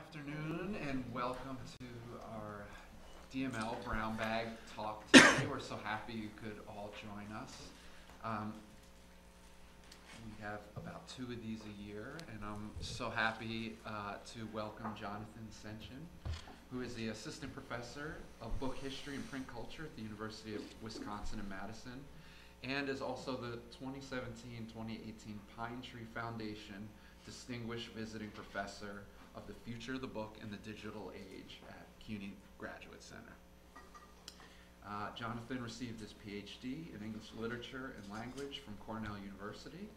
afternoon and welcome to our DML Brown Bag Talk today. We're so happy you could all join us. Um, we have about two of these a year, and I'm so happy uh, to welcome Jonathan Senchyne, who is the assistant professor of book history and print culture at the University of Wisconsin in Madison, and is also the 2017-2018 Pine Tree Foundation Distinguished Visiting Professor of the Future of the Book in the Digital Age at CUNY Graduate Center. Uh, Jonathan received his PhD in English Literature and Language from Cornell University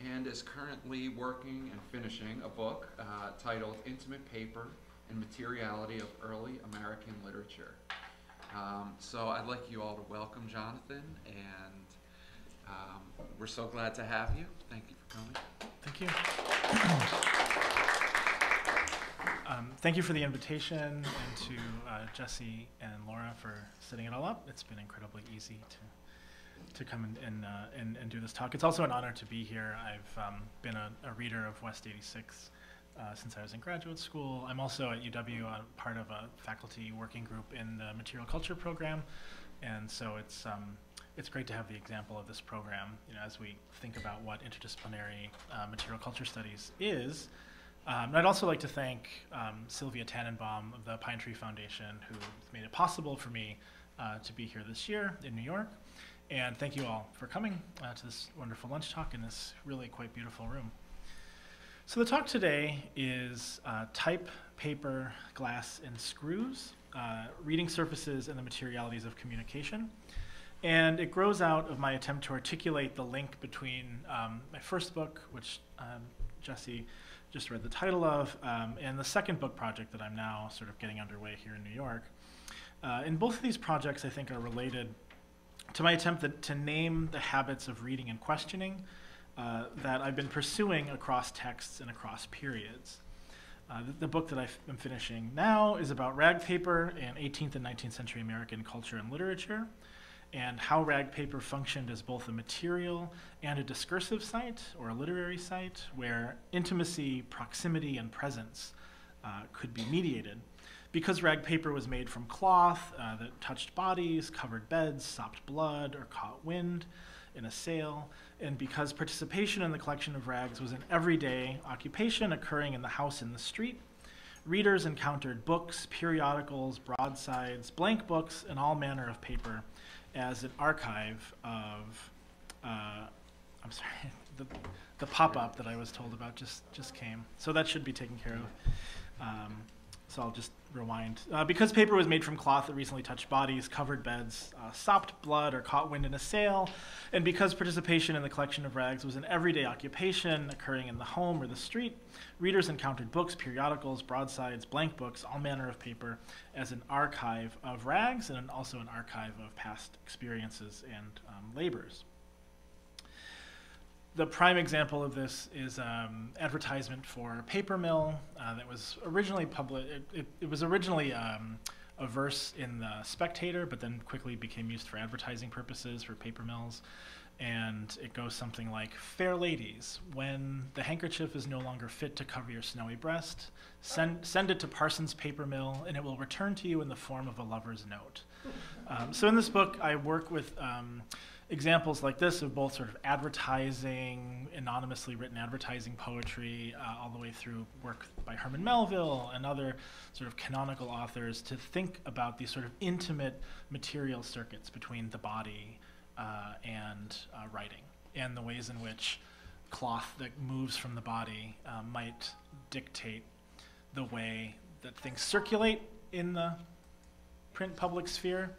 and is currently working and finishing a book uh, titled Intimate Paper and Materiality of Early American Literature. Um, so I'd like you all to welcome Jonathan, and um, we're so glad to have you. Thank you for coming. Thank you. Um, thank you for the invitation and to uh, Jesse and Laura for setting it all up. It's been incredibly easy to to come and and, uh, and, and do this talk. It's also an honor to be here. I've um, been a, a, reader of West 86 uh, since I was in graduate school. I'm also at UW uh, part of a faculty working group in the material culture program, and so it's um, it's great to have the example of this program. You know, as we think about what interdisciplinary uh, material culture studies is. Um, and I'd also like to thank um, Sylvia Tannenbaum of the Pine Tree Foundation, who made it possible for me uh, to be here this year in New York. And thank you all for coming uh, to this wonderful lunch talk in this really quite beautiful room. So the talk today is uh, type, paper, glass, and screws, uh, reading surfaces and the materialities of communication. And it grows out of my attempt to articulate the link between um, my first book, which um, Jesse just read the title of, um, and the second book project that I'm now sort of getting underway here in New York. Uh, and both of these projects, I think, are related to my attempt that, to name the habits of reading and questioning uh, that I've been pursuing across texts and across periods. Uh, the, the, book that I am finishing now is about rag paper and 18th and 19th century American culture and literature and how rag paper functioned as both a material and a discursive site or a literary site where intimacy, proximity, and presence uh, could be mediated. Because rag paper was made from cloth uh, that touched bodies, covered beds, stopped blood, or caught wind in a sail, and because participation in the collection of rags was an everyday occupation occurring in the house in the street, readers encountered books, periodicals, broadsides, blank books, and all manner of paper as an archive of, uh, I'm sorry, the, the pop-up that I was told about just, just came. So that should be taken care of. Um, so I'll just rewind. Uh, because paper was made from cloth that recently touched bodies, covered beds, uh, stopped blood, or caught wind in a sail, and because participation in the collection of rags was an everyday occupation occurring in the home or the street, readers encountered books, periodicals, broadsides, blank books, all manner of paper as an archive of rags and also an archive of past experiences and um, labors the prime example of this is um, advertisement for a paper mill uh, that was originally published. It, it, it, was originally um, a verse in the Spectator, but then quickly became used for advertising purposes for paper mills. And it goes something like, "Fair ladies, when the handkerchief is no longer fit to cover your snowy breast, send send it to Parsons Paper Mill, and it will return to you in the form of a lover's note." Um, so in this book, I work with um, examples like this of both sort of advertising, anonymously written advertising poetry, uh, all the way through work by Herman Melville and other sort of canonical authors to think about these sort of intimate material circuits between the body uh, and uh, writing, and the ways in which cloth that moves from the body uh, might dictate the way that things circulate in the print public sphere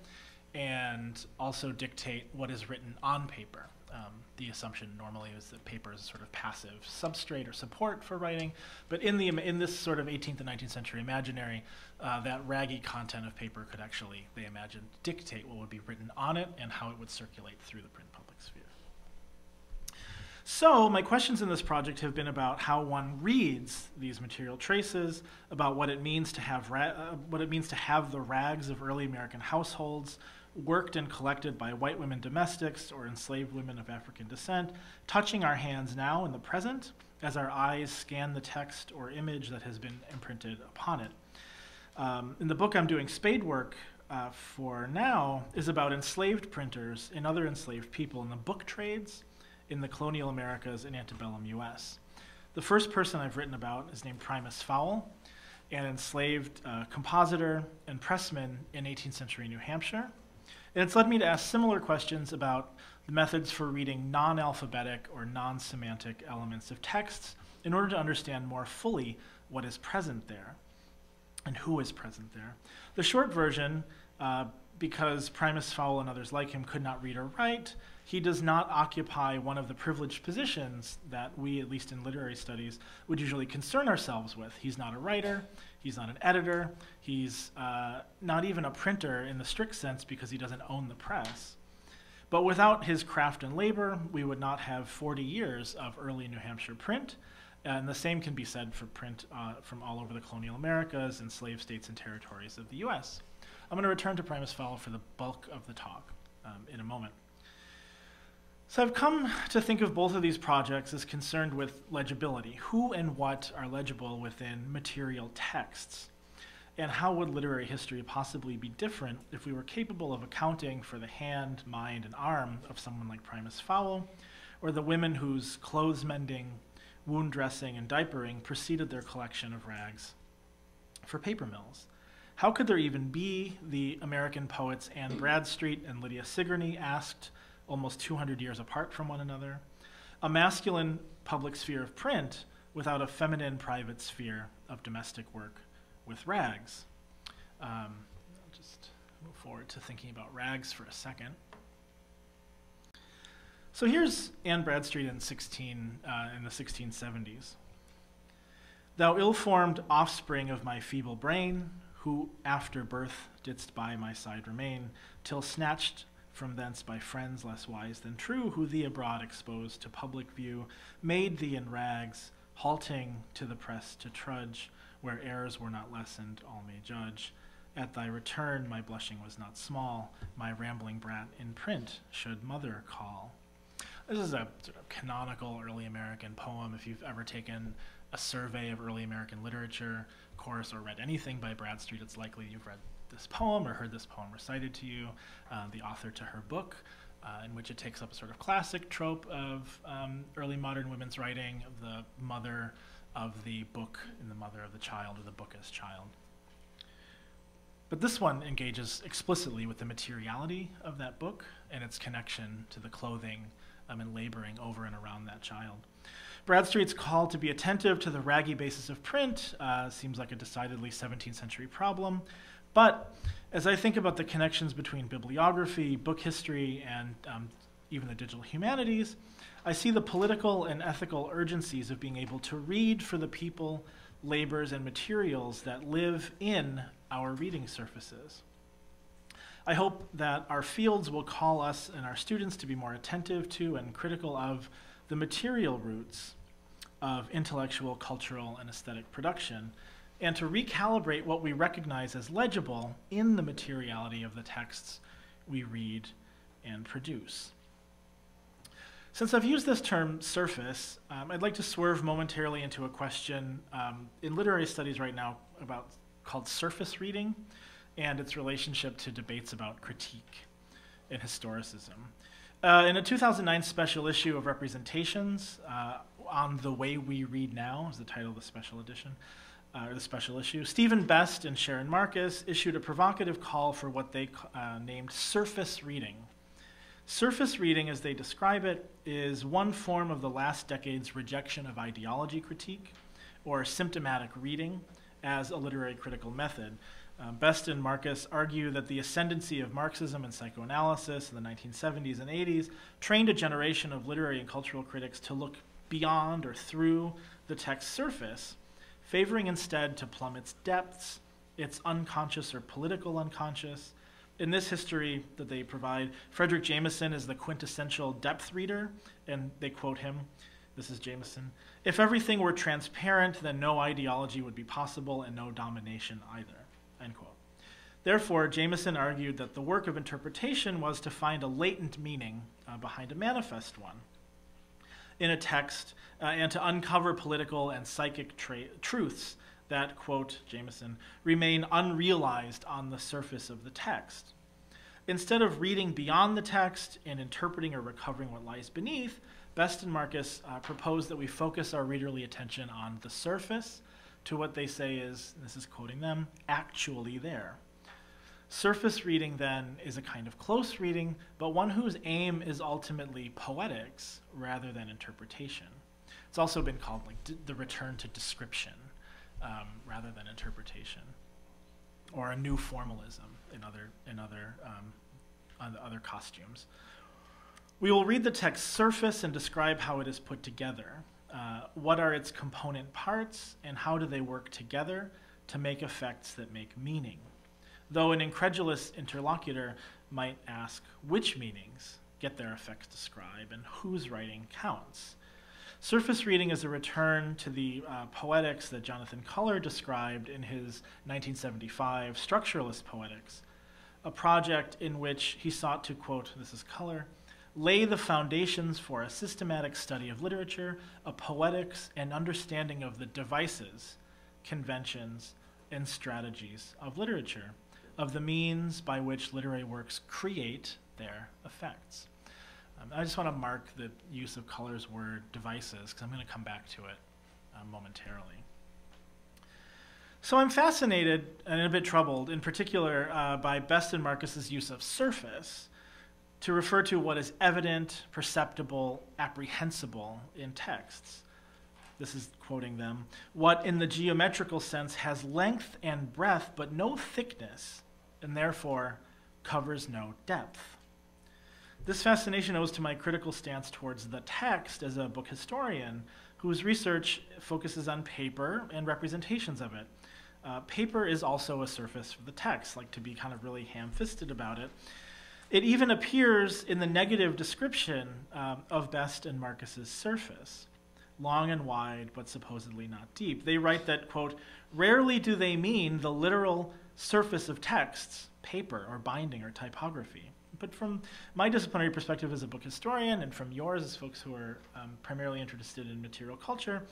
and also dictate what is written on paper. Um, the assumption normally is that paper is a sort of passive substrate or support for writing, but in the in this sort of 18th and 19th century imaginary, uh, that raggy content of paper could actually, they imagined, dictate what would be written on it and how it would circulate through the print public sphere. So my questions in this project have been about how one reads these material traces, about what it means to have uh, what it means to have the rags of early American households worked and collected by white women domestics or enslaved women of African descent, touching our hands now in the present as our eyes scan the text or image that has been imprinted upon it. Um, in the book I'm doing spade work uh, for now is about enslaved printers and other enslaved people in the book trades in the colonial Americas and antebellum US. The first person I've written about is named Primus Fowle, an enslaved uh, compositor and pressman in 18th century New Hampshire. And it's led me to ask similar questions about the methods for reading non alphabetic or non semantic elements of texts in order to understand more fully what is present there and who is present there. The short version, uh, because Primus Fowle and others like him could not read or write, he does not occupy one of the privileged positions that we, at least in literary studies, would usually concern ourselves with. He's not a writer, he's not an editor, he's uh, not even a printer in the strict sense because he doesn't own the press. But without his craft and labor, we would not have 40 years of early New Hampshire print. And the same can be said for print uh, from all over the colonial Americas and slave states and territories of the US. I'm going to return to Primus Fowle for the bulk of the talk um, in a moment. So I've come to think of both of these projects as concerned with legibility. Who and what are legible within material texts? And how would literary history possibly be different if we were capable of accounting for the hand, mind, and arm of someone like Primus Fowle, or the women whose clothes mending, wound dressing, and diapering preceded their collection of rags for paper mills? How could there even be, the American poets Anne Bradstreet and Lydia Sigourney asked, almost 200 years apart from one another, a masculine public sphere of print without a feminine private sphere of domestic work with rags. Um, I'll just move forward to thinking about rags for a second. So here's Anne Bradstreet in 16 uh, in the 1670s. Thou ill-formed offspring of my feeble brain, who after birth didst by my side remain, till snatched from thence by friends less wise than true, who thee abroad exposed to public view, made thee in rags, halting to the press to trudge, where errors were not lessened, all may judge. At thy return, my blushing was not small, my rambling brat in print should mother call. This is a sort of canonical early American poem. If you've ever taken a survey of early American literature course or read anything by Bradstreet, it's likely you've read this poem or heard this poem recited to you, uh, the author to her book, uh, in which it takes up a sort of classic trope of um, early modern women's writing, of the mother of the book and the mother of the child, or the book as child. But this one engages explicitly with the materiality of that book and its connection to the clothing um, and laboring over and around that child. Bradstreet's call to be attentive to the raggy basis of print uh, seems like a decidedly 17th century problem, but as I think about the connections between bibliography, book history, and um, even the digital humanities, I see the political and ethical urgencies of being able to read for the people, labors, and materials that live in our reading surfaces. I hope that our fields will call us and our students to be more attentive to and critical of the material roots of intellectual, cultural, and aesthetic production and to recalibrate what we recognize as legible in the materiality of the texts we read and produce. Since I've used this term surface, um, I'd like to swerve momentarily into a question um, in literary studies right now about called surface reading and its relationship to debates about critique and historicism. Uh, in a 2009 special issue of Representations uh, on the way we read now is the title of the special edition uh, or the special issue, Stephen Best and Sharon Marcus issued a provocative call for what they uh, named surface reading. Surface reading, as they describe it, is one form of the last decade's rejection of ideology critique or symptomatic reading as a literary critical method. Uh, Best and Marcus argue that the ascendancy of Marxism and psychoanalysis in the 1970s and 80s trained a generation of literary and cultural critics to look beyond or through the text's surface favoring instead to plumb its depths, its unconscious or political unconscious. In this history that they provide, Fredric Jameson is the quintessential depth reader, and they quote him. This is Jameson. If everything were transparent, then no ideology would be possible and no domination either. End quote. Therefore, Jameson argued that the work of interpretation was to find a latent meaning uh, behind a manifest one in a text uh, and to uncover political and psychic truths that, quote Jameson, remain unrealized on the surface of the text. Instead of reading beyond the text and interpreting or recovering what lies beneath, Best and Marcus uh, propose that we focus our readerly attention on the surface to what they say is, this is quoting them, actually there. Surface reading, then, is a kind of close reading, but one whose aim is ultimately poetics rather than interpretation. It's also been called like the return to description um, rather than interpretation, or a new formalism in other in other um, other costumes. We will read the text surface and describe how it is put together. Uh, what are its component parts, and how do they work together to make effects that make meaning? Though an incredulous interlocutor might ask which meanings get their effects described and whose writing counts. Surface reading is a return to the uh, poetics that Jonathan Culler described in his 1975 Structuralist Poetics, a project in which he sought to, quote, this is Culler, lay the foundations for a systematic study of literature, a poetics, and understanding of the devices, conventions, and strategies of literature, of the means by which literary works create their effects. Um, I just want to mark the use of Culler's word devices because I'm going to come back to it uh, momentarily. So I'm fascinated and a bit troubled, in particular, uh, by Best and Marcus's use of surface to refer to what is evident, perceptible, apprehensible in texts. This is quoting them. What, in the geometrical sense, has length and breadth, but no thickness, and therefore covers no depth. This fascination owes to my critical stance towards the text as a book historian whose research focuses on paper and representations of it. Uh, paper is also a surface for the text, like to be kind of really ham fisted about it. It even appears in the negative description um, of Best and Marcus's surface long and wide, but supposedly not deep. They write that, quote, rarely do they mean the literal surface of texts, paper or binding or typography. But from my disciplinary perspective as a book historian and from yours as folks who are um, primarily interested in material culture,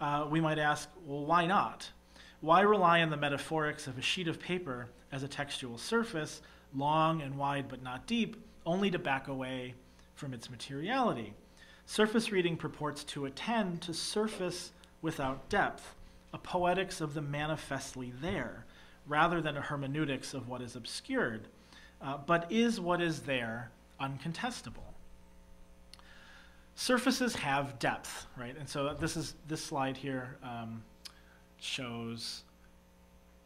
uh, we might ask, well, why not? Why rely on the metaphorics of a sheet of paper as a textual surface, long and wide but not deep, only to back away from its materiality? Surface reading purports to attend to surface without depth, a poetics of the manifestly there, rather than a hermeneutics of what is obscured uh, but is what is there uncontestable? Surfaces have depth, right? And so this is this slide here um, shows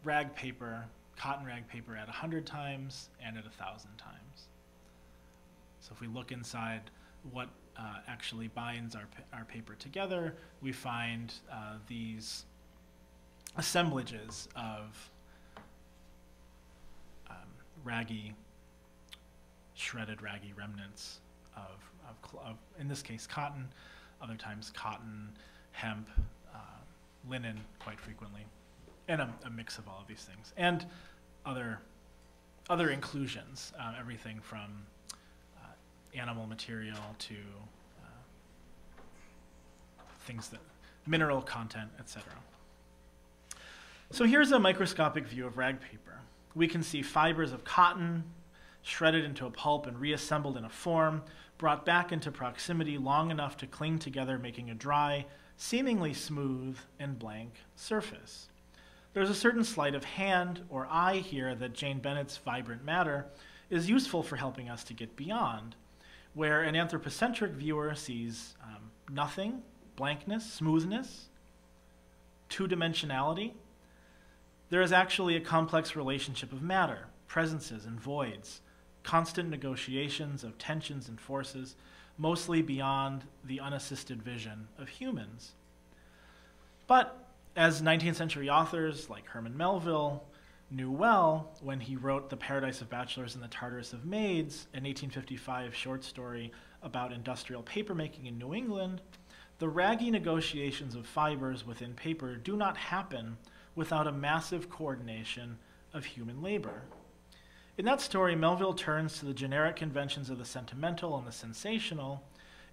rag paper, cotton rag paper at 100 times and at 1,000 times. So if we look inside what uh, actually binds our, our paper together, we find uh, these assemblages of um, raggy shredded raggy remnants of, of, of, in this case, cotton, other times cotton, hemp, uh, linen, quite frequently, and a, a, mix of all of these things, and other, other inclusions, uh, everything from uh, animal material to uh, things that, mineral content, etc. So here's a microscopic view of rag paper. We can see fibers of cotton, shredded into a pulp and reassembled in a form, brought back into proximity long enough to cling together, making a dry, seemingly smooth and blank surface. There's a certain sleight of hand or eye here that Jane Bennett's vibrant matter is useful for helping us to get beyond, where an anthropocentric viewer sees um, nothing, blankness, smoothness, two dimensionality. There is actually a complex relationship of matter, presences and voids, constant negotiations of tensions and forces, mostly beyond the unassisted vision of humans. But as 19th century authors like Herman Melville knew well when he wrote The Paradise of Bachelors and the Tartarus of Maids, an 1855 short story about industrial papermaking in New England, the raggy negotiations of fibers within paper do not happen without a massive coordination of human labor. In that story, Melville turns to the generic conventions of the sentimental and the sensational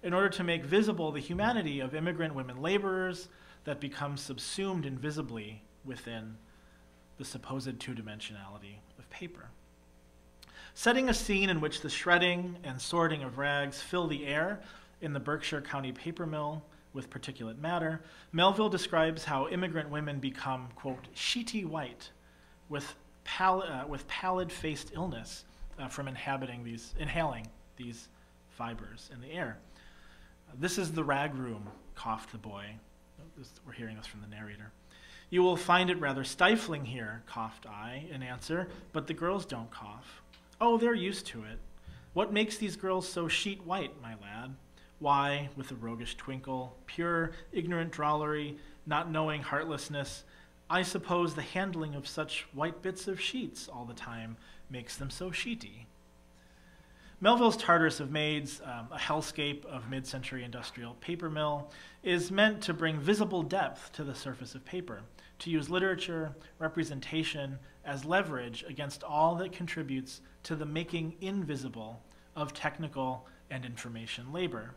in order to make visible the humanity of immigrant women laborers that become subsumed invisibly within the supposed two dimensionality of paper. Setting a scene in which the shredding and sorting of rags fill the air in the Berkshire County paper mill with particulate matter, Melville describes how immigrant women become, quote, sheety white with, uh, with pallid faced illness uh, from inhabiting these, inhaling these fibers in the air. This is the rag room, coughed the boy. We're hearing this from the narrator. You will find it rather stifling here, coughed I in answer, but the girls don't cough. Oh, they're used to it. What makes these girls so sheet white, my lad? Why, with a roguish twinkle, pure, ignorant drollery, not knowing heartlessness, I suppose the handling of such white bits of sheets all the time makes them so sheety. Melville's Tartarus of Maids, um, a hellscape of mid century industrial paper mill, is meant to bring visible depth to the surface of paper, to use literature, representation as leverage against all that contributes to the making invisible of technical and information labor,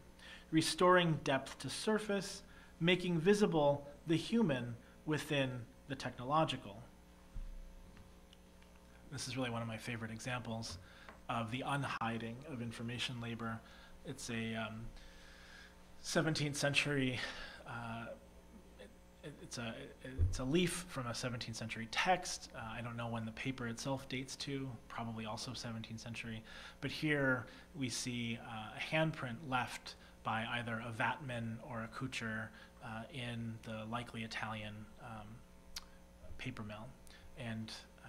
restoring depth to surface, making visible the human within the technological. This is really one of my favorite examples of the unhiding of information labor. It's a um, 17th century, uh, it, it's, a, it's a leaf from a 17th century text. Uh, I don't know when the paper itself dates to, probably also 17th century. But here we see uh, a handprint left by either a vatman or a coucher uh, in the likely Italian um, paper mill. And uh,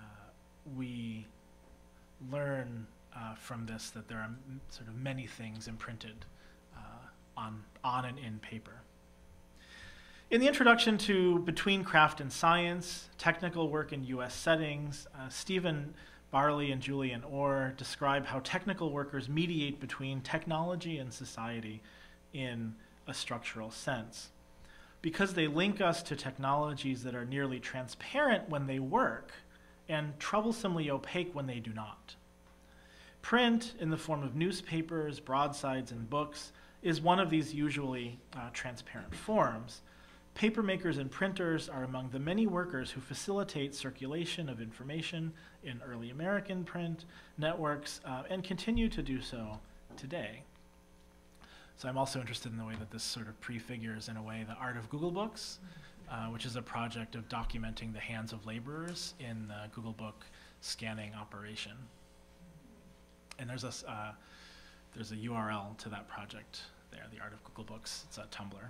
we learn uh, from this that there are sort of many things imprinted uh, on, on and in paper. In the introduction to Between Craft and Science, Technical Work in U.S. Settings, uh, Stephen Barley and Julian Orr describe how technical workers mediate between technology and society in a structural sense. Because they link us to technologies that are nearly transparent when they work and troublesomely opaque when they do not. Print, in the form of newspapers, broadsides, and books, is one of these usually uh, transparent forms. Papermakers and printers are among the many workers who facilitate circulation of information in early American print networks uh, and continue to do so today. So I'm also interested in the way that this sort of prefigures, in a way, the art of Google Books, uh, which is a project of documenting the hands of laborers in the Google Book scanning operation and there's a uh, there's a URL to that project there, the Art of Google Books. It's a Tumblr.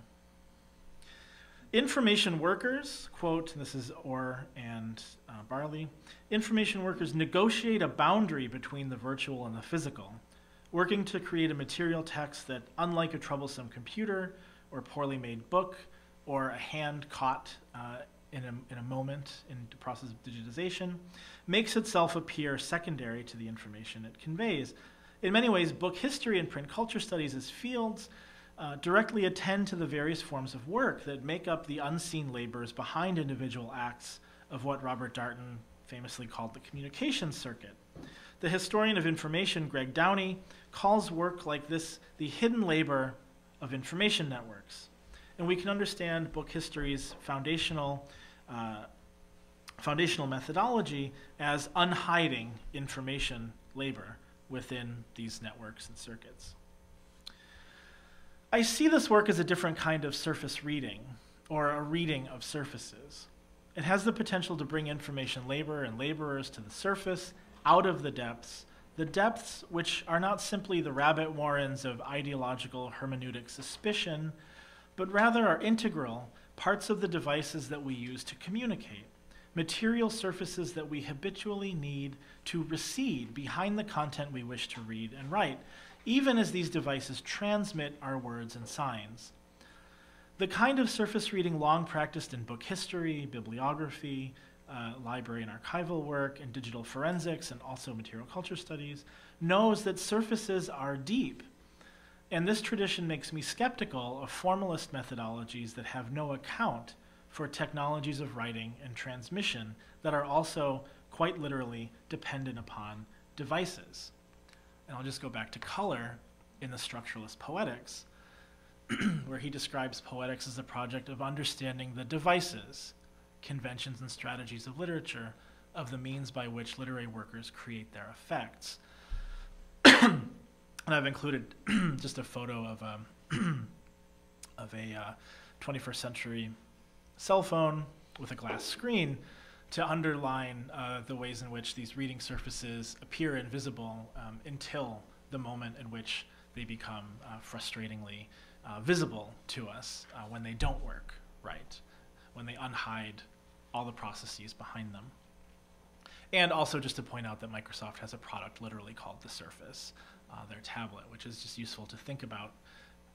Information workers, quote, this is Orr and uh, Barley, information workers negotiate a boundary between the virtual and the physical, working to create a material text that, unlike a troublesome computer or poorly made book or a hand caught uh, in, a, in a moment in the process of digitization, makes itself appear secondary to the information it conveys. In many ways, book history and print culture studies as fields uh, directly attend to the various forms of work that make up the unseen labors behind individual acts of what Robert Darnton famously called the communication circuit. The historian of information, Greg Downey, calls work like this the hidden labor of information networks. And we can understand book history's foundational uh, foundational methodology as unhiding information labor within these networks and circuits. I see this work as a different kind of surface reading, or a reading of surfaces. It has the potential to bring information labor and laborers to the surface, out of the depths, the depths which are not simply the rabbit warrens of ideological hermeneutic suspicion, but rather are integral parts of the devices that we use to communicate, material surfaces that we habitually need to recede behind the content we wish to read and write, even as these devices transmit our words and signs. The kind of surface reading long practiced in book history, bibliography, uh, library and archival work, and digital forensics, and also material culture studies, knows that surfaces are deep and this tradition makes me skeptical of formalist methodologies that have no account for technologies of writing and transmission that are also quite literally dependent upon devices. And I'll just go back to Culler in the Structuralist Poetics, where he describes poetics as a project of understanding the devices, conventions, and strategies of literature of the means by which literary workers create their effects. and I've included just a photo of um, of a uh, 21st century cell phone with a glass screen to underline uh, the ways in which these reading surfaces appear invisible um, until the moment in which they become uh, frustratingly uh, visible to us uh, when they don't work right, when they unhide all the processes behind them. And also just to point out that Microsoft has a product literally called the Surface, uh, their tablet, which is just useful to think about,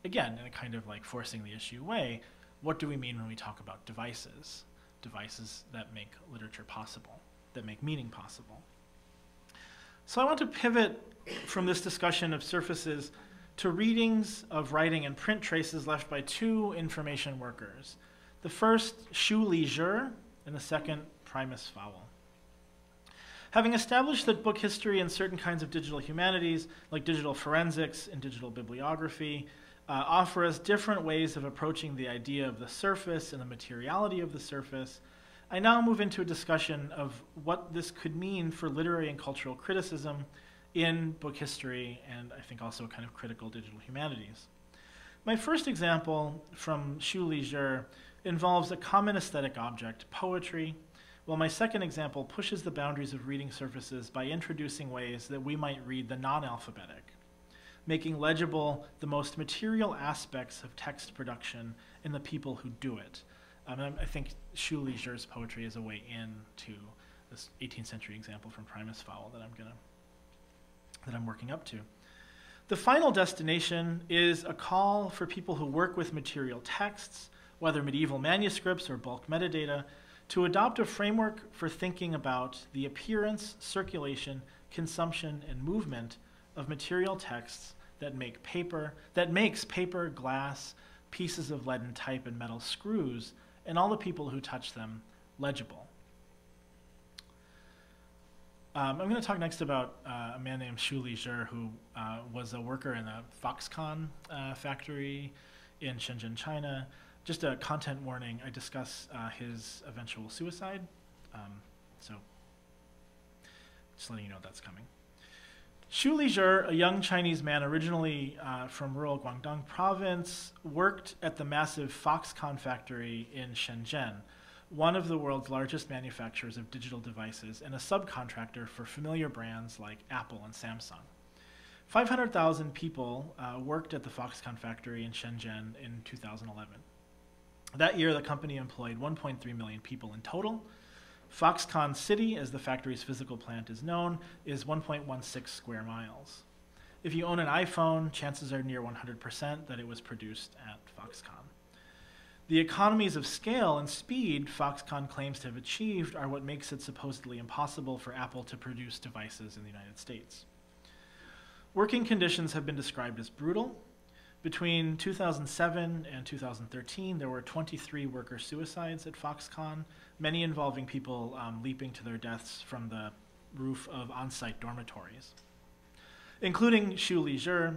again, in a kind of like forcing the issue way, what do we mean when we talk about devices? Devices that make literature possible, that make meaning possible. So I want to pivot from this discussion of surfaces to readings of writing and print traces left by two information workers. The first, Xu Zhi, and the second, Primus Fowle. Having established that book history and certain kinds of digital humanities, like digital forensics and digital bibliography, uh, offer us different ways of approaching the idea of the surface and the materiality of the surface, I now move into a discussion of what this could mean for literary and cultural criticism in book history and I think also kind of critical digital humanities. My first example from Li Zhi involves a common aesthetic object, poetry, while my second example pushes the boundaries of reading surfaces by introducing ways that we might read the non-alphabetic, making legible the most material aspects of text production in the people who do it. Um, I think Li poetry is a way in to this 18th century example from Primus Fowle that I'm gonna that I'm working up to. The final destination is a call for people who work with material texts, whether medieval manuscripts or bulk metadata, to adopt a framework for thinking about the appearance, circulation, consumption, and movement of material texts that make paper, that makes paper, glass, pieces of lead and type and metal screws, and all the people who touch them legible. Um, I'm going to talk next about uh, a man named Xu Li Zhi, who uh, was a worker in a Foxconn uh, factory in Shenzhen, China, just a content warning, I discuss uh, his eventual suicide. Um, so just letting you know that's coming. Xu Lizhi, a young Chinese man originally uh, from rural Guangdong province, worked at the massive Foxconn factory in Shenzhen, one of the world's largest manufacturers of digital devices and a subcontractor for familiar brands like Apple and Samsung. 500,000 people uh, worked at the Foxconn factory in Shenzhen in 2011. That year, the company employed 1.3 million people in total. Foxconn City, as the factory's physical plant is known, is 1.16 square miles. If you own an iPhone, chances are near 100% that it was produced at Foxconn. The economies of scale and speed Foxconn claims to have achieved are what makes it supposedly impossible for Apple to produce devices in the United States. Working conditions have been described as brutal, between 2007 and 2013, there were 23 worker suicides at Foxconn, many involving people um, leaping to their deaths from the roof of on site dormitories, including Xu Li Zhi,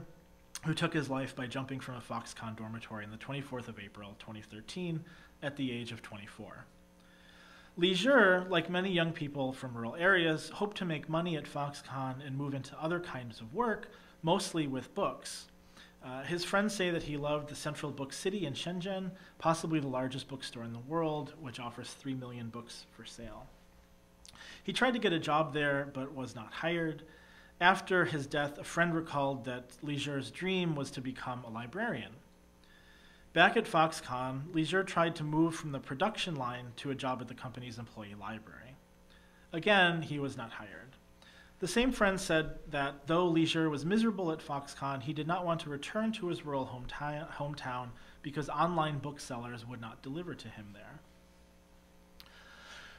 who took his life by jumping from a Foxconn dormitory on the 24th of April 2013 at the age of 24. Li Zhi, like many young people from rural areas, hoped to make money at Foxconn and move into other kinds of work, mostly with books. Uh, his friends say that he loved the Central Book City in Shenzhen, possibly the largest bookstore in the world, which offers 3 million books for sale. He tried to get a job there, but was not hired. After his death, a friend recalled that Zhi's dream was to become a librarian. Back at Foxconn, Zhi tried to move from the production line to a job at the company's employee library. Again, he was not hired. The same friend said that though Lizhi was miserable at Foxconn, he did not want to return to his rural hometown because online booksellers would not deliver to him there.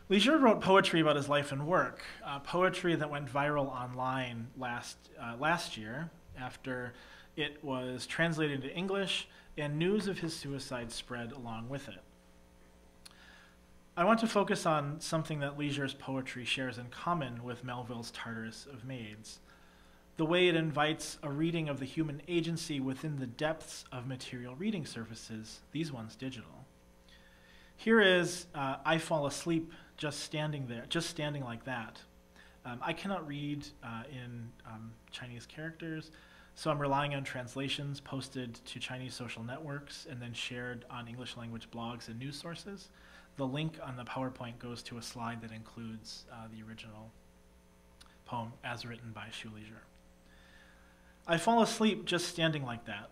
Lizhi wrote poetry about his life and work, uh, poetry that went viral online last, uh, last year after it was translated into English and news of his suicide spread along with it. I want to focus on something that Lizhi's poetry shares in common with Melville's Tartarus of Maids the way it invites a reading of the human agency within the depths of material reading surfaces, these ones digital. Here is uh, I Fall Asleep just standing there, just standing like that. Um, I cannot read uh, in um, Chinese characters, so I'm relying on translations posted to Chinese social networks and then shared on English language blogs and news sources. The link on the PowerPoint goes to a slide that includes uh, the original poem as written by Xu Lizhi. I fall asleep just standing like that.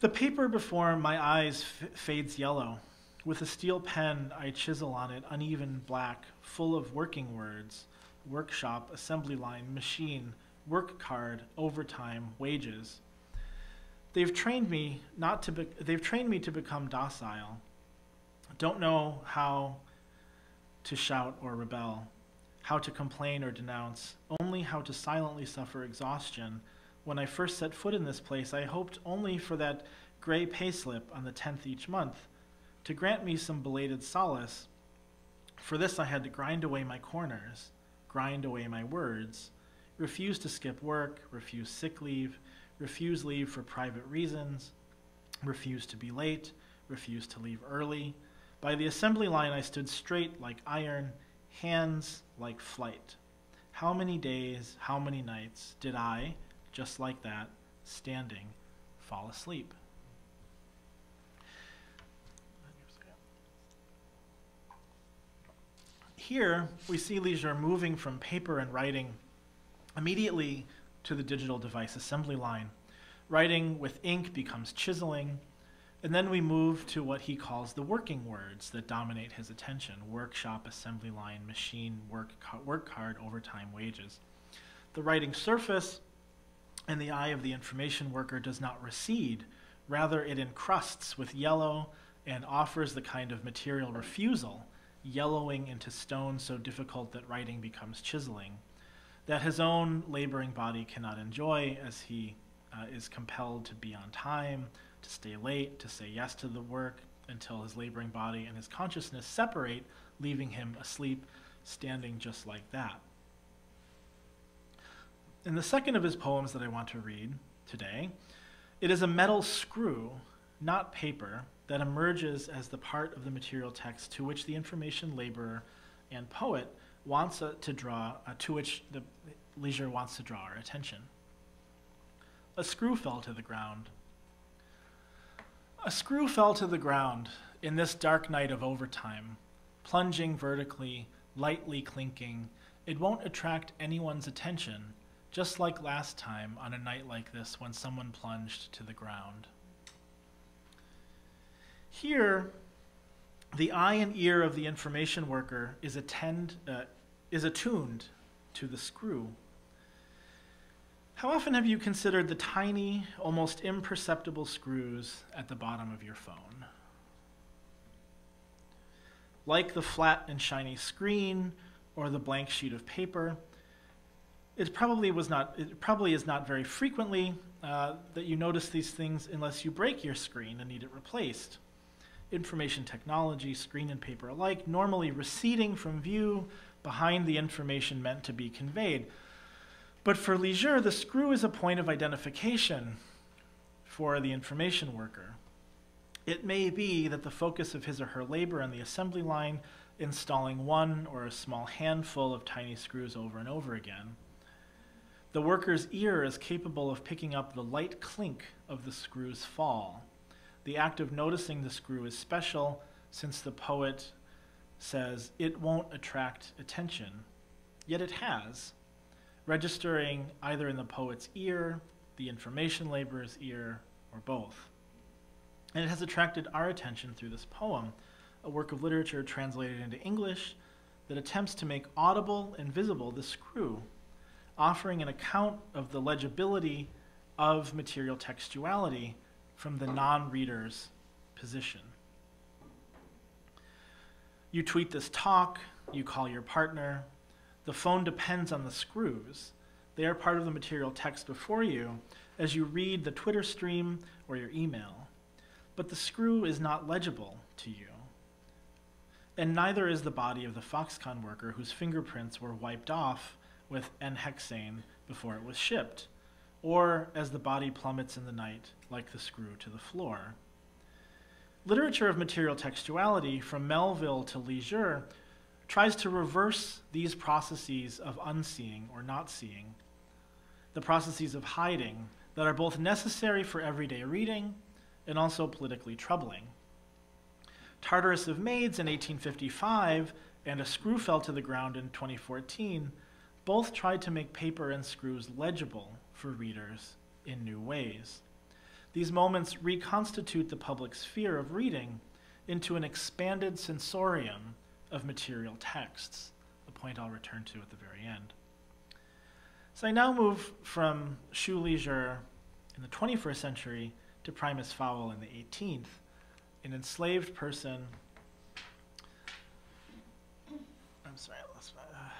The paper before my eyes fades yellow. With a steel pen, I chisel on it uneven black, full of working words workshop, assembly line, machine, work card, overtime, wages. They've trained me not to be, they've trained me to become docile. Don't know how to shout or rebel how to complain or denounce, only how to silently suffer exhaustion. When I first set foot in this place, I hoped only for that gray payslip on the 10th each month to grant me some belated solace. For this, I had to grind away my corners, grind away my words, refuse to skip work, refuse sick leave, refuse leave for private reasons, refuse to be late, refuse to leave early. By the assembly line, I stood straight like iron hands like flight. How many days, how many nights did I, just like that, standing, fall asleep? Here, we see Lizhi moving from paper and writing immediately to the digital device assembly line. Writing with ink becomes chiseling, and then we move to what he calls the working words that dominate his attention workshop, assembly line, machine, work, work card, overtime, wages. The writing surface and the eye of the information worker does not recede, rather, it encrusts with yellow and offers the kind of material refusal, yellowing into stone so difficult that writing becomes chiseling, that his own laboring body cannot enjoy as he uh, is compelled to be on time to stay late, to say yes to the work until his laboring body and his consciousness separate, leaving him asleep, standing just like that. In the second of his poems that I want to read today, it is a metal screw, not paper, that emerges as the part of the material text to which the information laborer and poet wants to draw, uh, to which the Lizhi wants to draw our attention. A screw fell to the ground, a screw fell to the ground in this dark night of overtime, plunging vertically, lightly clinking. It won't attract anyone's attention, just like last time on a night like this when someone plunged to the ground. Here, the eye and ear of the information worker is, attend, uh, is attuned to the screw. How often have you considered the tiny, almost imperceptible screws at the bottom of your phone? Like the flat and shiny screen or the blank sheet of paper, it probably was not. It probably is not very frequently uh, that you notice these things unless you break your screen and need it replaced. Information technology, screen and paper alike, normally receding from view behind the information meant to be conveyed. But for Lizhi, the screw is a point of identification for the information worker. It may be that the focus of his or her labor on the assembly line installing one or a small handful of tiny screws over and over again. The worker's ear is capable of picking up the light clink of the screw's fall. The act of noticing the screw is special since the poet says it won't attract attention, yet it has registering either in the poet's ear, the information laborer's ear, or both. And it has attracted our attention through this poem, a work of literature translated into English that attempts to make audible and visible the screw, offering an account of the legibility of material textuality from the non reader's position. You tweet this talk, you call your partner, the phone depends on the screws. They are part of the material text before you as you read the Twitter stream or your email. But the screw is not legible to you. and neither is the body of the Foxconn worker whose fingerprints were wiped off with N-hexane before it was shipped, or as the body plummets in the night like the screw to the floor. Literature of material textuality, from Melville to Lizhi, tries to reverse these processes of unseeing or not seeing, the processes of hiding that are both necessary for everyday reading and also politically troubling. Tartarus of Maids in 1855 and A Screw Fell to the Ground in 2014 both tried to make paper and screws legible for readers in new ways. These moments reconstitute the public sphere of reading into an expanded sensorium of material texts, a point I'll return to at the very end. So I now move from Xu Lizhi in the 21st century to Primus Fowle in the 18th, an enslaved person. I'm sorry, I lost my. Uh,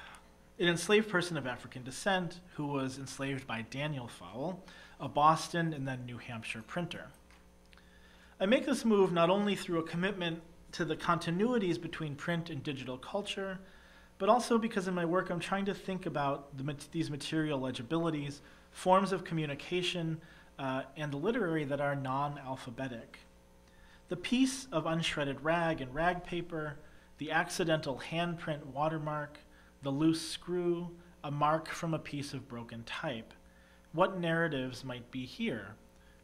an enslaved person of African descent who was enslaved by Daniel Fowle, a Boston and then New Hampshire printer. I make this move not only through a commitment to the continuities between print and digital culture, but also because in my work I'm trying to think about the, these material legibilities, forms of communication, uh, and the literary that are non alphabetic. The piece of unshredded rag and rag paper, the accidental handprint watermark, the loose screw, a mark from a piece of broken type. What narratives might be here?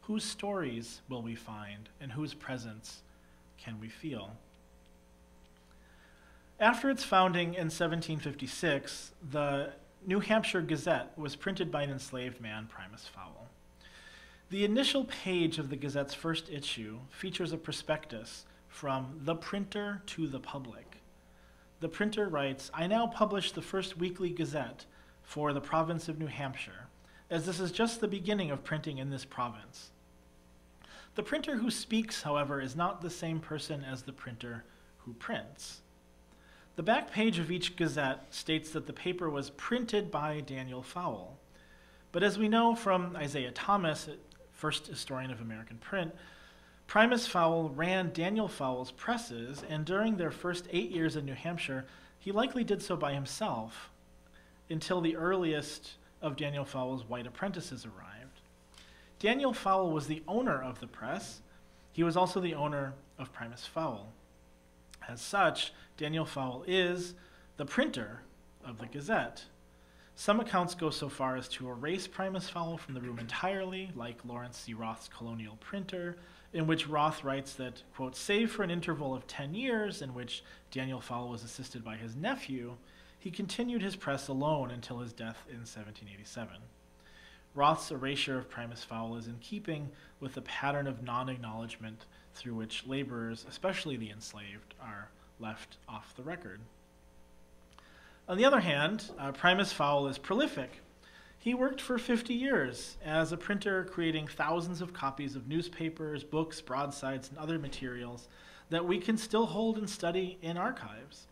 Whose stories will we find, and whose presence can we feel? After its founding in 1756, the New Hampshire Gazette was printed by an enslaved man, Primus Fowle. The initial page of the Gazette's first issue features a prospectus from the printer to the public. The printer writes, I now publish the first weekly Gazette for the province of New Hampshire, as this is just the beginning of printing in this province. The printer who speaks, however, is not the same person as the printer who prints. The back page of each Gazette states that the paper was printed by Daniel Fowle. But as we know from Isaiah Thomas, first historian of American print, Primus Fowle ran Daniel Fowle's presses, and during their first eight years in New Hampshire, he likely did so by himself until the earliest of Daniel Fowle's white apprentices arrived. Daniel Fowle was the owner of the press. He was also the owner of Primus Fowle. As such, Daniel Fowle is the printer of the Gazette. Some accounts go so far as to erase Primus Fowle from the room entirely, like Lawrence C. Wroth's Colonial Printer, in which Wroth writes that, quote, save for an interval of 10 years in which Daniel Fowle was assisted by his nephew, he continued his press alone until his death in 1787. Wroth's erasure of Primus Fowle is in keeping with the pattern of non acknowledgement through which laborers, especially the enslaved, are left off the record. On the other hand, uh, Primus Fowle is prolific. He worked for 50 years as a printer, creating thousands of copies of newspapers, books, broadsides, and other materials that we can still hold and study in archives.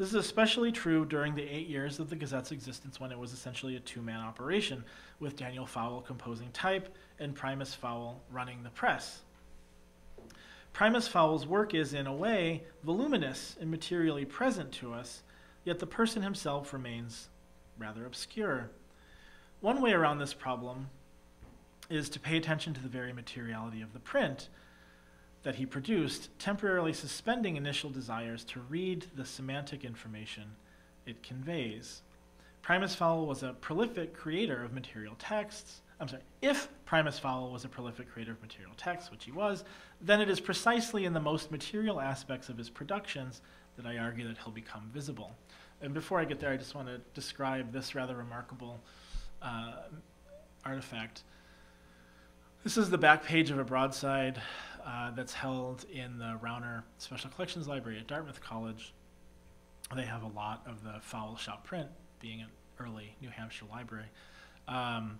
This is especially true during the eight years of the Gazette's existence when it was essentially a two man operation, with Daniel Fowle composing type and Primus Fowle running the press. Primus Fowle's work is, in a way, voluminous and materially present to us, yet the person himself remains rather obscure. One way around this problem is to pay attention to the very materiality of the print that he produced, temporarily suspending initial desires to read the semantic information it conveys. Primus Fowle was a prolific creator of material texts, I'm sorry, if Primus Fowle was a prolific creator of material texts, which he was, then it is precisely in the most material aspects of his productions that I argue that he'll become visible. And before I get there, I just want to describe this rather remarkable uh, artifact. This is the back page of a broadside uh, that's held in the Rauner Special Collections Library at Dartmouth College. They have a lot of the Fowle Shop print, being an early New Hampshire library. Um,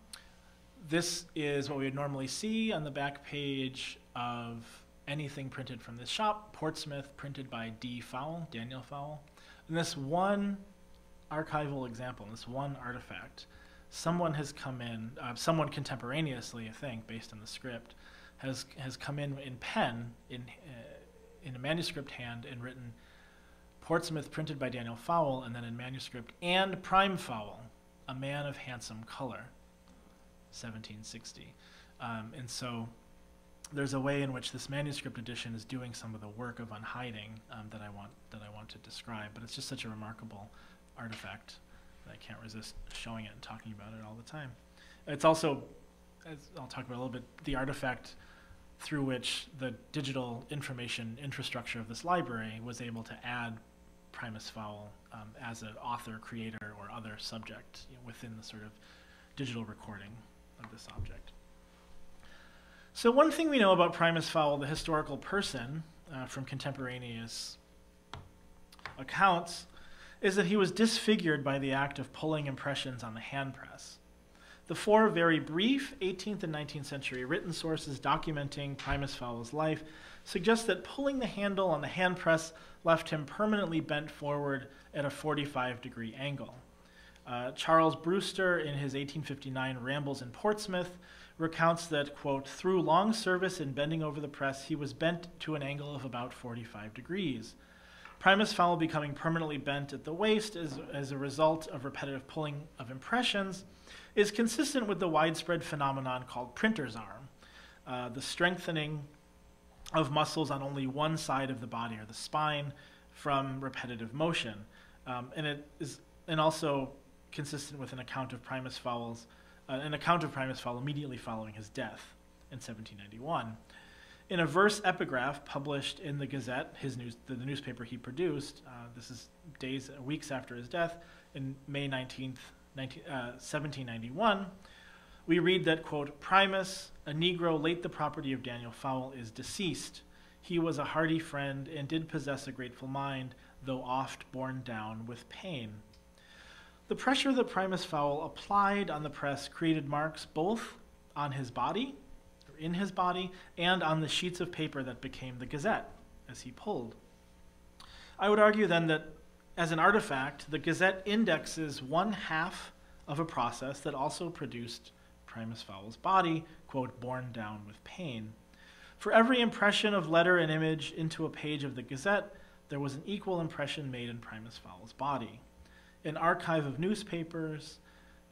this is what we would normally see on the back page of anything printed from this shop, Portsmouth, printed by D. Fowle, Daniel Fowle. And this one archival example, in this one artifact, someone has come in, uh, someone contemporaneously, I think, based on the script, has, has come in in pen, in, uh, in a manuscript hand, and written Portsmouth printed by Daniel Fowle, and then in manuscript, and Prime Fowle, A Man of Handsome Color, 1760. Um, and so there's a way in which this manuscript edition is doing some of the work of unhiding um, that I want that I want to describe. But it's just such a remarkable artifact that I can't resist showing it and talking about it all the time. It's also, as I'll talk about a little bit, the artifact through which the digital information infrastructure of this library was able to add Primus Fowle um, as an author, creator, or other subject you know, within the sort of digital recording of this object. So one thing we know about Primus Fowle, the historical person, uh, from contemporaneous accounts, is that he was disfigured by the act of pulling impressions on the hand press. The four very brief 18th and 19th century written sources documenting Primus Fowle's life suggest that pulling the handle on the hand press left him permanently bent forward at a 45 degree angle. Uh, Charles Brewster, in his 1859 Rambles in Portsmouth, recounts that, quote, through long service in bending over the press, he was bent to an angle of about 45 degrees. Primus Fowle becoming permanently bent at the waist as, as a result of repetitive pulling of impressions is consistent with the widespread phenomenon called printer's arm, uh, the strengthening of muscles on only one side of the body or the spine from repetitive motion. Um, and it is and also consistent with an account of Primus Fowle's uh, an account of Primus Fowle immediately following his death in 1791. In a verse epigraph published in the Gazette, his news, the, the newspaper he produced, uh, this is days, weeks after his death, in May 19th, 19, uh, 1791, we read that, quote, Primus, a Negro late the property of Daniel Fowle, is deceased. He was a hearty friend and did possess a grateful mind, though oft borne down with pain. The pressure that Primus Fowle applied on the press created marks both on his body, or in his body, and on the sheets of paper that became the Gazette as he pulled. I would argue then that as an artifact, the Gazette indexes one half of a process that also produced Primus Fowle's body, quote, borne down with pain. For every impression of letter and image into a page of the Gazette, there was an equal impression made in Primus Fowle's body an archive of newspapers,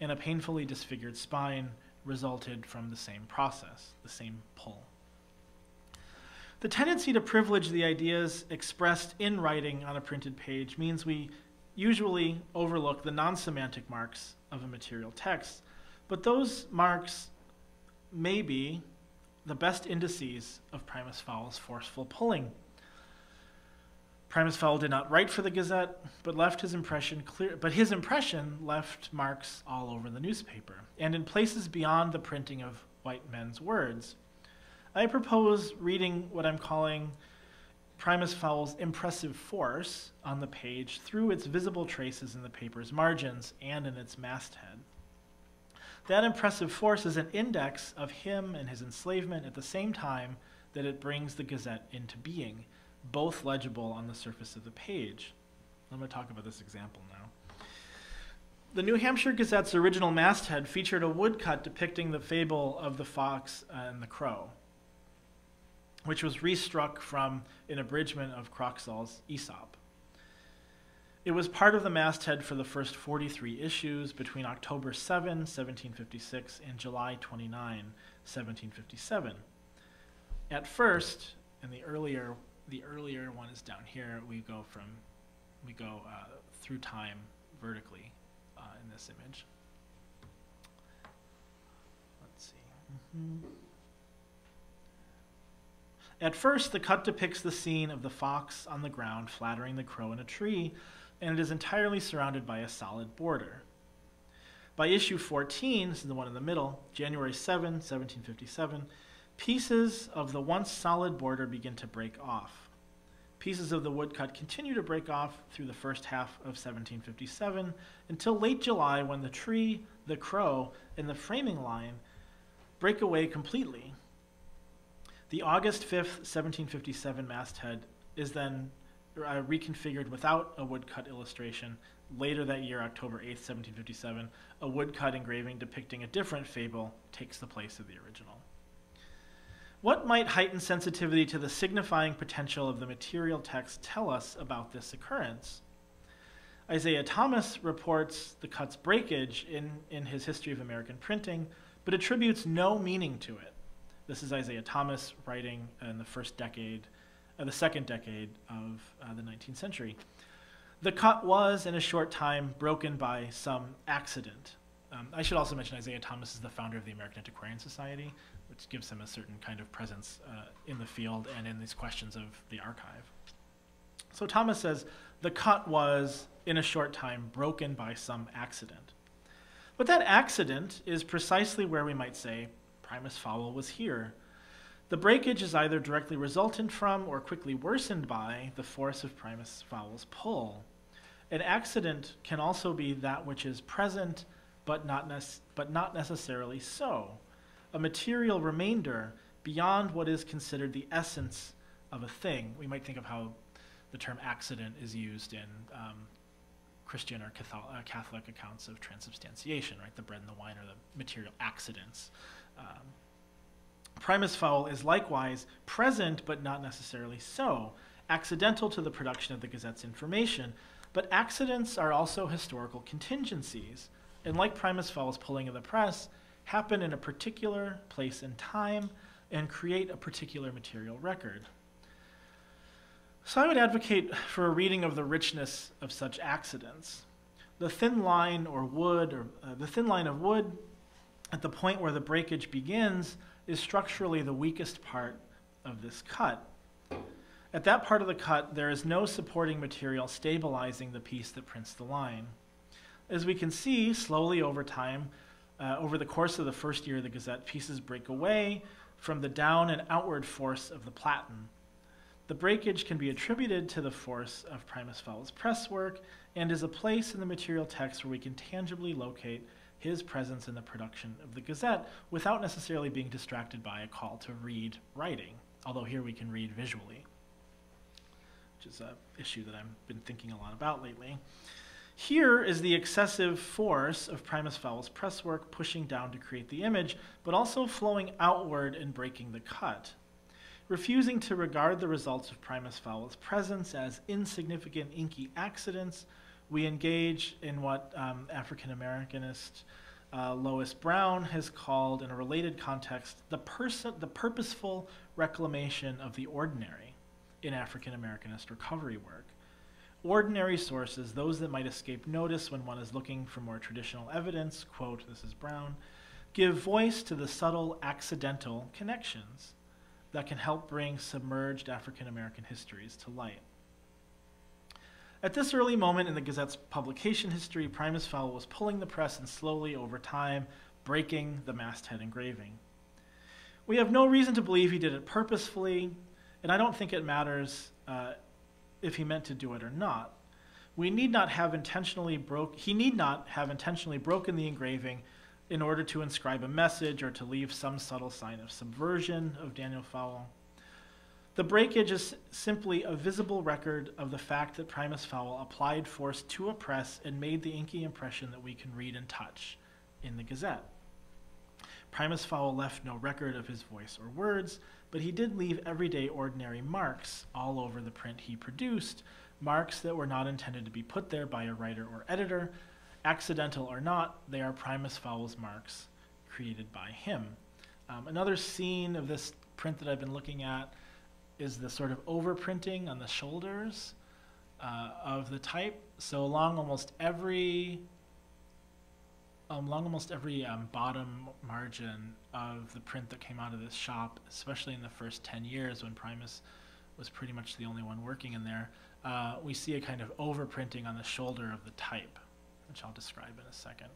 and a painfully disfigured spine resulted from the same process, the same pull. The tendency to privilege the ideas expressed in writing on a printed page means we usually overlook the non semantic marks of a material text, but those marks may be the best indices of Primus Fowle's forceful pulling. Primus Fowle did not write for the Gazette, but left his impression clear. But his impression left marks all over the newspaper and in places beyond the printing of white men's words. I propose reading what I'm calling Primus Fowle's impressive force on the page through its visible traces in the paper's margins and in its masthead. That impressive force is an index of him and his enslavement at the same time that it brings the Gazette into being both legible on the surface of the page. I'm going to talk about this example now. The New Hampshire Gazette's original masthead featured a woodcut depicting the fable of the fox and the crow, which was restruck from an abridgment of Croxall's Aesop. It was part of the masthead for the first 43 issues between October 7, 1756, and July 29, 1757. At first, in the earlier the earlier one is down here. We go from, we go uh, through time vertically uh, in this image. Let's see. Mm -hmm. At first, the cut depicts the scene of the fox on the ground flattering the crow in a tree, and it is entirely surrounded by a solid border. By issue 14, this is the one in the middle, January 7, 1757, Pieces of the once solid border begin to break off. Pieces of the woodcut continue to break off through the first half of 1757 until late July when the tree, the crow, and the framing line break away completely. The August 5th, 1757 masthead is then uh, reconfigured without a woodcut illustration. Later that year, October 8th, 1757, a woodcut engraving depicting a different fable takes the place of the original. What might heightened sensitivity to the signifying potential of the material text tell us about this occurrence? Isaiah Thomas reports the cut's breakage in, in his History of American Printing, but attributes no meaning to it. This is Isaiah Thomas writing in the first decade, uh, the second decade of uh, the 19th century. The cut was, in a short time, broken by some accident. Um, I should also mention Isaiah Thomas is the founder of the American Antiquarian Society, which gives him a certain kind of presence uh, in the field and in these questions of the archive. So Thomas says the cut was, in a short time, broken by some accident. But that accident is precisely where we might say Primus Fowle was here. The breakage is either directly resultant from or quickly worsened by the force of Primus Fowle's pull. An accident can also be that which is present but not, but not necessarily so a material remainder beyond what is considered the essence of a thing. We might think of how the term accident is used in um, Christian or uh, Catholic accounts of transubstantiation, right? The bread and the wine are the material accidents. Um, primus Fowle is likewise present, but not necessarily so, accidental to the production of the Gazette's information. But accidents are also historical contingencies. And like Primus Fowle's pulling of the press, happen in a particular place and time and create a particular material record. So I would advocate for a reading of the richness of such accidents. The thin line or wood, or uh, the thin line of wood at the point where the breakage begins is structurally the weakest part of this cut. At that part of the cut, there is no supporting material stabilizing the piece that prints the line. As we can see, slowly over time, uh, over the course of the first year of the Gazette, pieces break away from the down and outward force of the platen. The breakage can be attributed to the force of Primus Fowle's press work and is a place in the material text where we can tangibly locate his presence in the production of the Gazette without necessarily being distracted by a call to read writing, although here we can read visually, which is an issue that I've been thinking a lot about lately. Here is the excessive force of Primus Fowle's press work pushing down to create the image, but also flowing outward and breaking the cut. Refusing to regard the results of Primus Fowle's presence as insignificant inky accidents, we engage in what um, African Americanist uh, Lois Brown has called, in a related context, the, person, the purposeful reclamation of the ordinary in African Americanist recovery work. Ordinary sources, those that might escape notice when one is looking for more traditional evidence, quote, this is Brown, give voice to the subtle accidental connections that can help bring submerged African American histories to light. At this early moment in the Gazette's publication history, Primus Fowle was pulling the press and slowly, over time, breaking the masthead engraving. We have no reason to believe he did it purposefully, and I don't think it matters uh, if he meant to do it or not. We need not have intentionally broke he need not have intentionally broken the engraving in order to inscribe a message or to leave some subtle sign of subversion of Daniel Fowle. The breakage is simply a visible record of the fact that Primus Fowle applied force to a press and made the inky impression that we can read and touch in the Gazette. Primus Fowle left no record of his voice or words, but he did leave everyday ordinary marks all over the print he produced, marks that were not intended to be put there by a writer or editor. Accidental or not, they are Primus Fowle's marks created by him. Um, another scene of this print that I've been looking at is the sort of overprinting on the shoulders uh, of the type. So along almost every um, along almost every um, bottom margin of the print that came out of this shop, especially in the first 10 years when Primus was pretty much the only one working in there, uh, we see a kind of overprinting on the shoulder of the type, which I'll describe in a second.